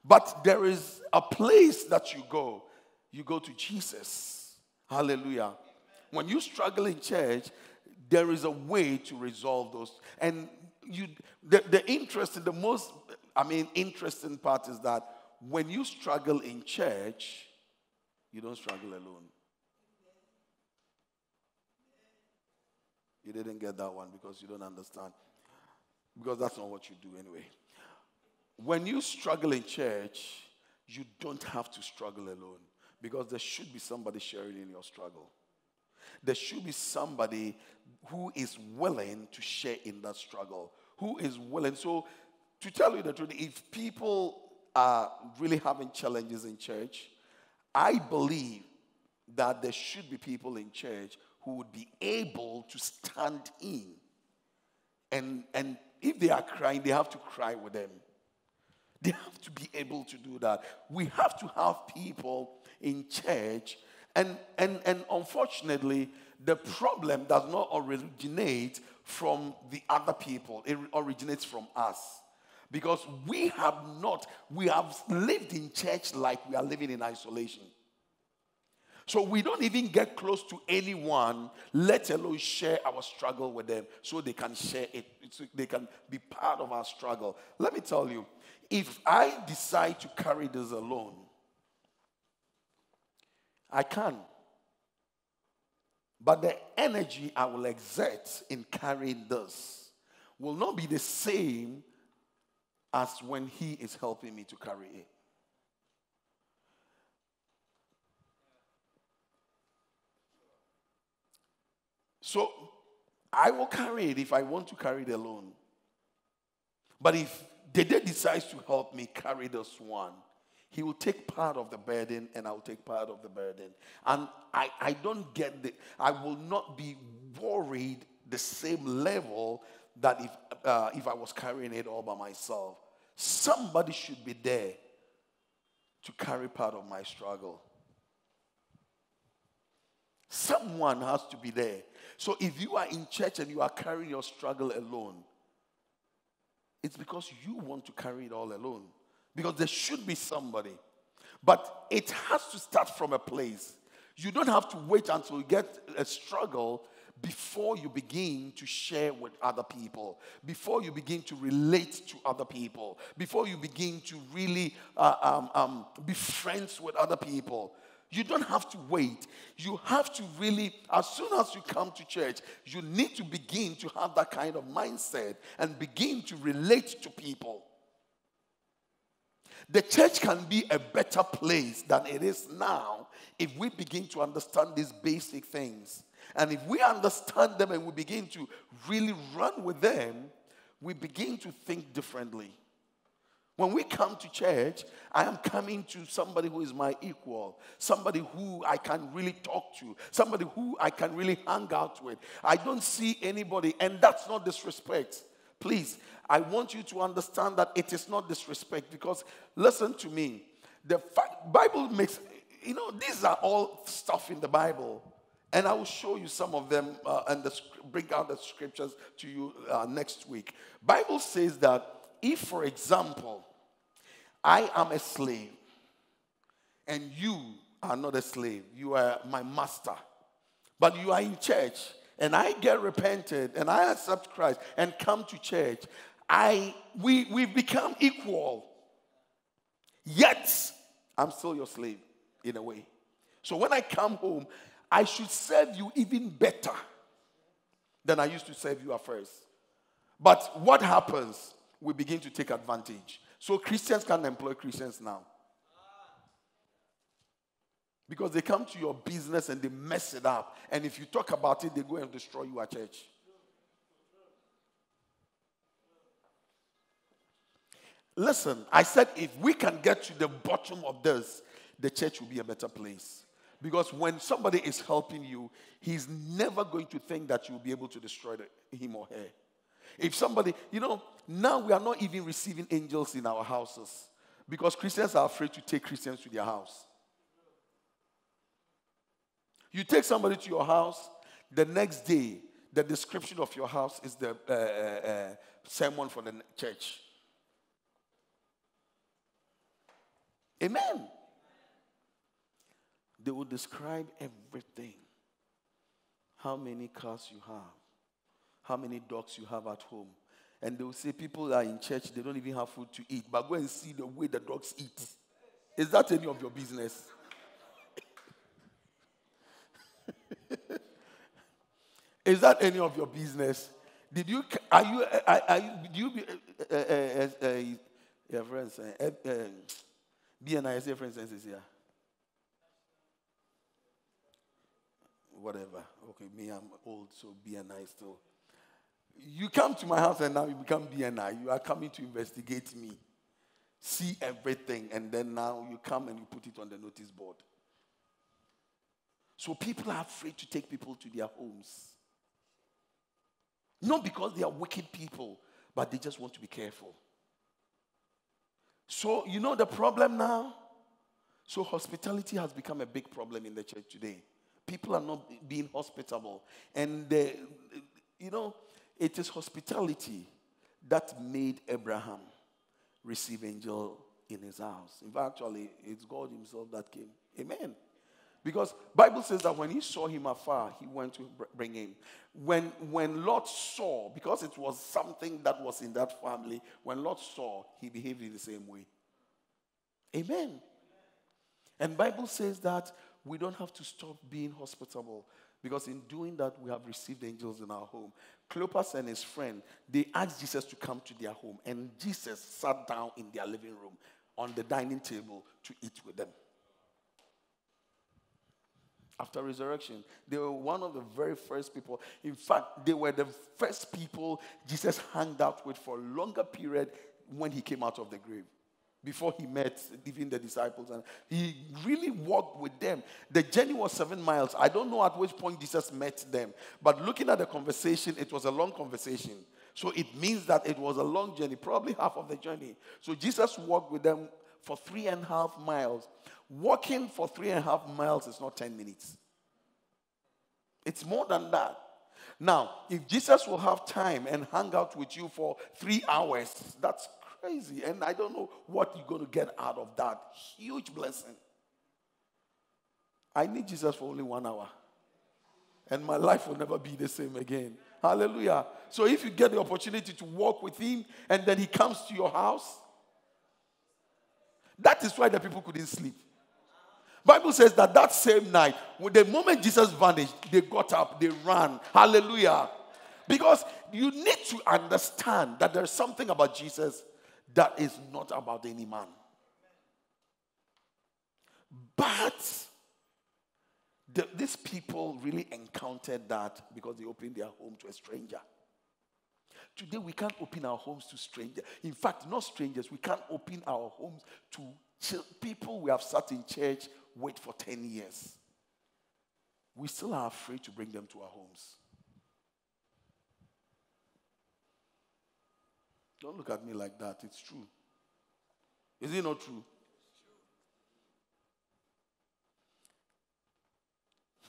But there is a place that you go. You go to Jesus. Hallelujah. When you struggle in church, there is a way to resolve those. And you the, the interesting, the most, I mean, interesting part is that when you struggle in church, you don't struggle alone. You didn't get that one because you don't understand. Because that's not what you do anyway. When you struggle in church, you don't have to struggle alone because there should be somebody sharing in your struggle. There should be somebody who is willing to share in that struggle, who is willing. So, to tell you the truth, if people are really having challenges in church, I believe that there should be people in church who would be able to stand in. And, and if they are crying, they have to cry with them. They have to be able to do that. We have to have people in church. And, and, and unfortunately, the problem does not originate from the other people, it originates from us. Because we have not, we have lived in church like we are living in isolation. So we don't even get close to anyone, let alone share our struggle with them so they can share it, so they can be part of our struggle. Let me tell you, if I decide to carry this alone, I can. But the energy I will exert in carrying this will not be the same as when He is helping me to carry it. So I will carry it if I want to carry it alone. But if Dede decides to help me carry this one, he will take part of the burden and I will take part of the burden. And I, I don't get the, I will not be worried the same level that if, uh, if I was carrying it all by myself. Somebody should be there to carry part of my struggle. Someone has to be there. So if you are in church and you are carrying your struggle alone, it's because you want to carry it all alone. Because there should be somebody. But it has to start from a place. You don't have to wait until you get a struggle before you begin to share with other people, before you begin to relate to other people, before you begin to really uh, um, um, be friends with other people. You don't have to wait. You have to really, as soon as you come to church, you need to begin to have that kind of mindset and begin to relate to people. The church can be a better place than it is now if we begin to understand these basic things. And if we understand them and we begin to really run with them, we begin to think differently. When we come to church, I am coming to somebody who is my equal, somebody who I can really talk to, somebody who I can really hang out with. I don't see anybody, and that's not disrespect. Please, I want you to understand that it is not disrespect because listen to me. The Bible makes, you know, these are all stuff in the Bible. And I will show you some of them uh, and the, bring out the scriptures to you uh, next week. Bible says that if, for example, I am a slave and you are not a slave, you are my master, but you are in church and I get repented and I accept Christ and come to church, I we we become equal. Yet I'm still your slave in a way. So when I come home, I should serve you even better than I used to serve you at first. But what happens? We begin to take advantage. So Christians can employ Christians now. Because they come to your business and they mess it up. And if you talk about it, they go and destroy you at church. Listen, I said if we can get to the bottom of this, the church will be a better place. Because when somebody is helping you, he's never going to think that you'll be able to destroy him or her. If somebody, you know, now we are not even receiving angels in our houses because Christians are afraid to take Christians to their house. You take somebody to your house, the next day, the description of your house is the uh, uh, uh, sermon for the church. Amen. They will describe everything. How many cars you have, how many dogs you have at home. And they will say people are in church, they don't even have food to eat. But go and see the way the dogs eat. Is that any of your business? Is that any of your business? Did you, are you, are, are you, do you, uh, uh, uh, uh, your friends, uh, uh, BNI, your friends, is here? Whatever. Okay, me, I'm old, so BNI still. You come to my house and now you become BNI. You are coming to investigate me, see everything, and then now you come and you put it on the notice board. So people are afraid to take people to their homes. Not because they are wicked people, but they just want to be careful. So, you know the problem now? So, hospitality has become a big problem in the church today. People are not being hospitable. And, the, you know, it is hospitality that made Abraham receive angel in his house. In fact, actually, it's God himself that came. Amen. Because Bible says that when he saw him afar, he went to bring him. When, when Lot saw, because it was something that was in that family, when Lot saw, he behaved in the same way. Amen. And Bible says that we don't have to stop being hospitable because in doing that we have received angels in our home. Clopas and his friend, they asked Jesus to come to their home and Jesus sat down in their living room on the dining table to eat with them after resurrection. They were one of the very first people. In fact, they were the first people Jesus hung out with for a longer period when he came out of the grave. Before he met even the disciples, and he really walked with them. The journey was seven miles. I don't know at which point Jesus met them, but looking at the conversation, it was a long conversation. So it means that it was a long journey, probably half of the journey. So Jesus walked with them for three and a half miles. Walking for three and a half miles is not 10 minutes, it's more than that. Now, if Jesus will have time and hang out with you for three hours, that's crazy. And I don't know what you're going to get out of that. Huge blessing. I need Jesus for only one hour. And my life will never be the same again. Hallelujah. So if you get the opportunity to walk with him and then he comes to your house, that is why the people couldn't sleep. Bible says that that same night, the moment Jesus vanished, they got up, they ran. Hallelujah. Because you need to understand that there's something about Jesus that is not about any man. But the, these people really encountered that because they opened their home to a stranger. Today, we can't open our homes to strangers. In fact, not strangers, we can't open our homes to people we have sat in church wait for 10 years. We still are afraid to bring them to our homes. Don't look at me like that. It's true. Is it not true?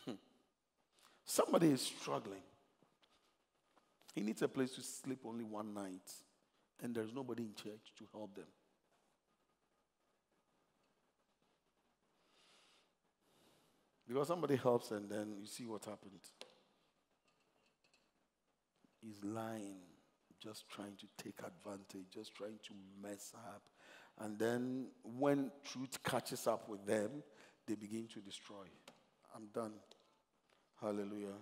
Hmm. Somebody is struggling. He needs a place to sleep only one night, and there's nobody in church to help them. Because somebody helps and then you see what happened. He's lying, just trying to take advantage, just trying to mess up. And then when truth catches up with them, they begin to destroy. I'm done. Hallelujah.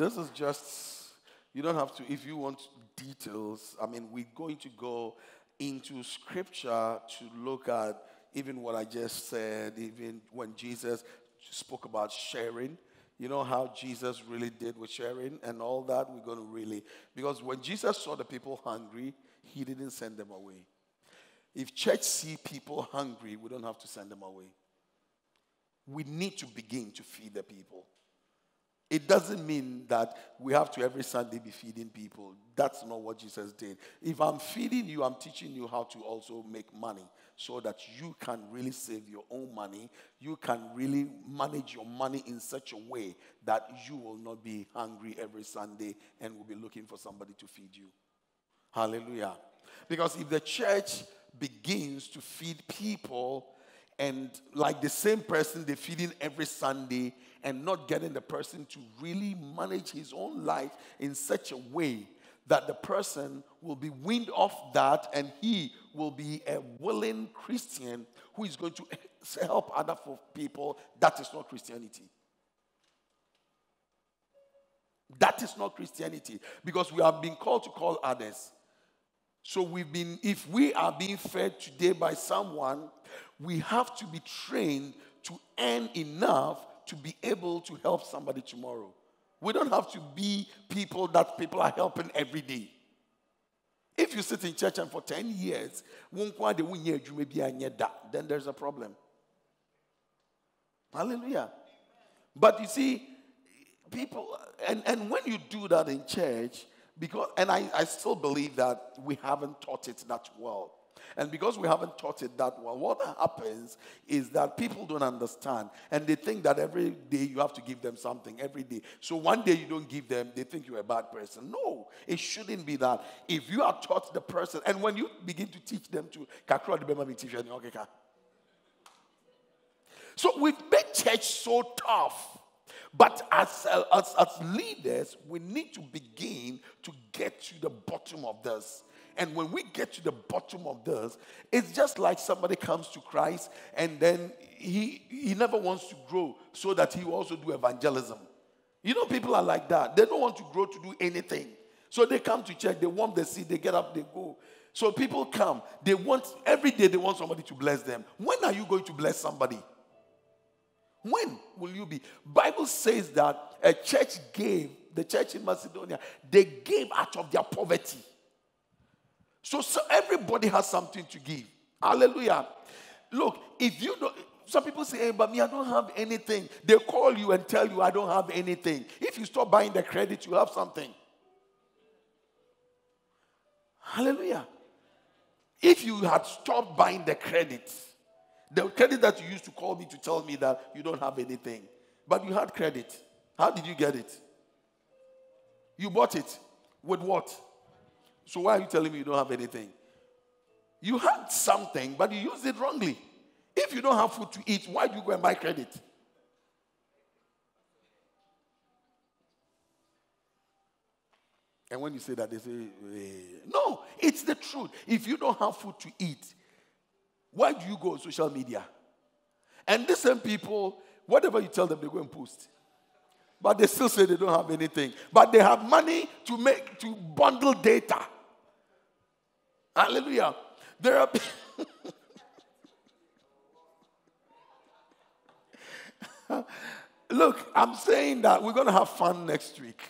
This is just, you don't have to, if you want details, I mean, we're going to go into scripture to look at even what I just said, even when Jesus spoke about sharing. You know how Jesus really did with sharing and all that? We're going to really, because when Jesus saw the people hungry, he didn't send them away. If church see people hungry, we don't have to send them away. We need to begin to feed the people. It doesn't mean that we have to every Sunday be feeding people. That's not what Jesus did. If I'm feeding you, I'm teaching you how to also make money so that you can really save your own money. You can really manage your money in such a way that you will not be hungry every Sunday and will be looking for somebody to feed you. Hallelujah. Because if the church begins to feed people and like the same person they feeding every Sunday and not getting the person to really manage his own life in such a way that the person will be weaned off that and he will be a willing Christian who is going to help other people. That is not Christianity. That is not Christianity because we have been called to call others. So we've been, if we are being fed today by someone, we have to be trained to earn enough to be able to help somebody tomorrow. We don't have to be people that people are helping every day. If you sit in church and for 10 years, then there's a problem. Hallelujah. But you see, people, and, and when you do that in church, because, and I, I still believe that we haven't taught it that well. And because we haven't taught it that well, what happens is that people don't understand and they think that every day you have to give them something, every day. So one day you don't give them, they think you're a bad person. No, it shouldn't be that. If you are taught the person, and when you begin to teach them to, so we've made church so tough. But as, as, as leaders, we need to begin to get to the bottom of this. And when we get to the bottom of this, it's just like somebody comes to Christ and then he, he never wants to grow so that he also do evangelism. You know, people are like that. They don't want to grow to do anything. So they come to church, they warm the seat, they get up, they go. So people come, they want, every day they want somebody to bless them. When are you going to bless somebody? When will you be? Bible says that a church gave, the church in Macedonia, they gave out of their poverty. So, so everybody has something to give. Hallelujah. Look, if you don't, some people say, hey, but me, I don't have anything. They call you and tell you, I don't have anything. If you stop buying the credit, you have something. Hallelujah. If you had stopped buying the credit, the credit that you used to call me to tell me that you don't have anything, but you had credit. How did you get it? You bought it with what? So why are you telling me you don't have anything? You had something, but you used it wrongly. If you don't have food to eat, why do you go and buy credit? And when you say that, they say, eh. no, it's the truth. If you don't have food to eat, why do you go on social media? And the same people, whatever you tell them, they go and post. But they still say they don't have anything. But they have money to make to bundle data. Hallelujah. There are Look, I'm saying that we're going to have fun next week.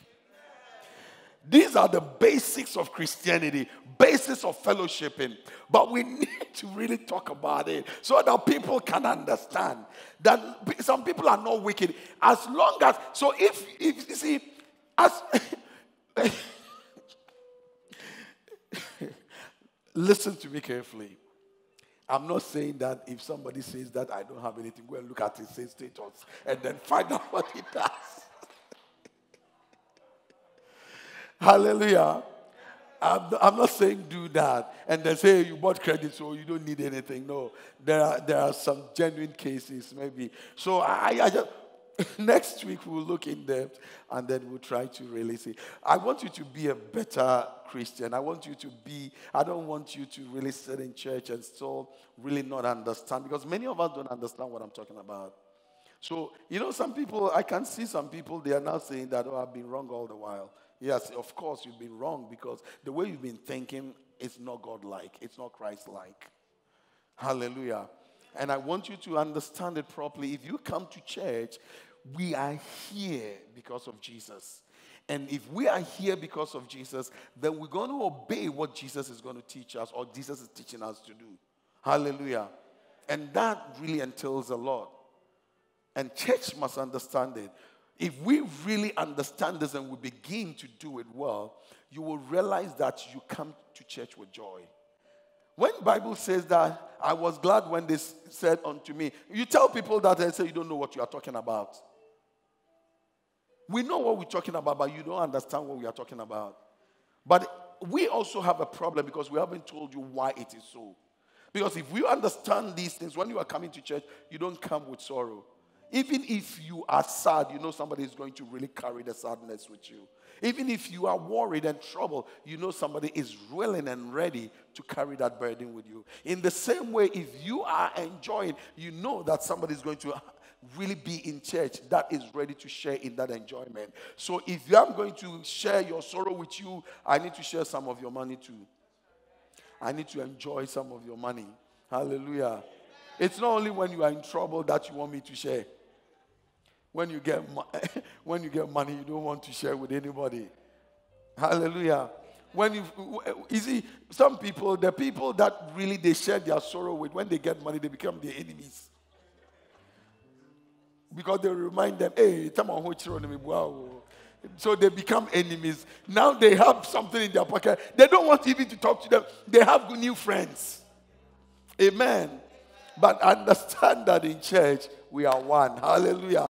These are the basics of Christianity, basis of fellowshipping. But we need to really talk about it so that people can understand that some people are not wicked. As long as, so if, if you see, as, listen to me carefully. I'm not saying that if somebody says that I don't have anything, go and look at his status and then find out what he does. Hallelujah. I'm, I'm, not saying do that and then say you bought credit so you don't need anything. No, there are, there are some genuine cases maybe. So I, I just, next week we'll look in depth and then we'll try to really see. I want you to be a better Christian. I want you to be, I don't want you to really sit in church and still really not understand because many of us don't understand what I'm talking about. So, you know, some people, I can see some people, they are now saying that, oh, I've been wrong all the while. Yes, of course, you've been wrong because the way you've been thinking is not God like, it's not Christ like. Hallelujah. And I want you to understand it properly. If you come to church, we are here because of Jesus. And if we are here because of Jesus, then we're going to obey what Jesus is going to teach us or Jesus is teaching us to do. Hallelujah. And that really entails a lot. And church must understand it. If we really understand this and we begin to do it well, you will realize that you come to church with joy. When Bible says that I was glad when they said unto me, you tell people that and say you don't know what you are talking about. We know what we're talking about, but you don't understand what we are talking about. But we also have a problem because we haven't told you why it is so. Because if you understand these things, when you are coming to church, you don't come with sorrow. Even if you are sad, you know somebody is going to really carry the sadness with you. Even if you are worried and troubled, you know somebody is willing and ready to carry that burden with you. In the same way, if you are enjoying, you know that somebody is going to really be in church that is ready to share in that enjoyment. So if I'm going to share your sorrow with you, I need to share some of your money too. I need to enjoy some of your money. Hallelujah. It's not only when you are in trouble that you want me to share. When you get when you get money, you don't want to share with anybody. Hallelujah. When you you see some people, the people that really they share their sorrow with, when they get money, they become their enemies. Because they remind them, hey, So they become enemies. Now they have something in their pocket. They don't want even to talk to them. They have new friends. Amen. But understand that in church, we are one. Hallelujah.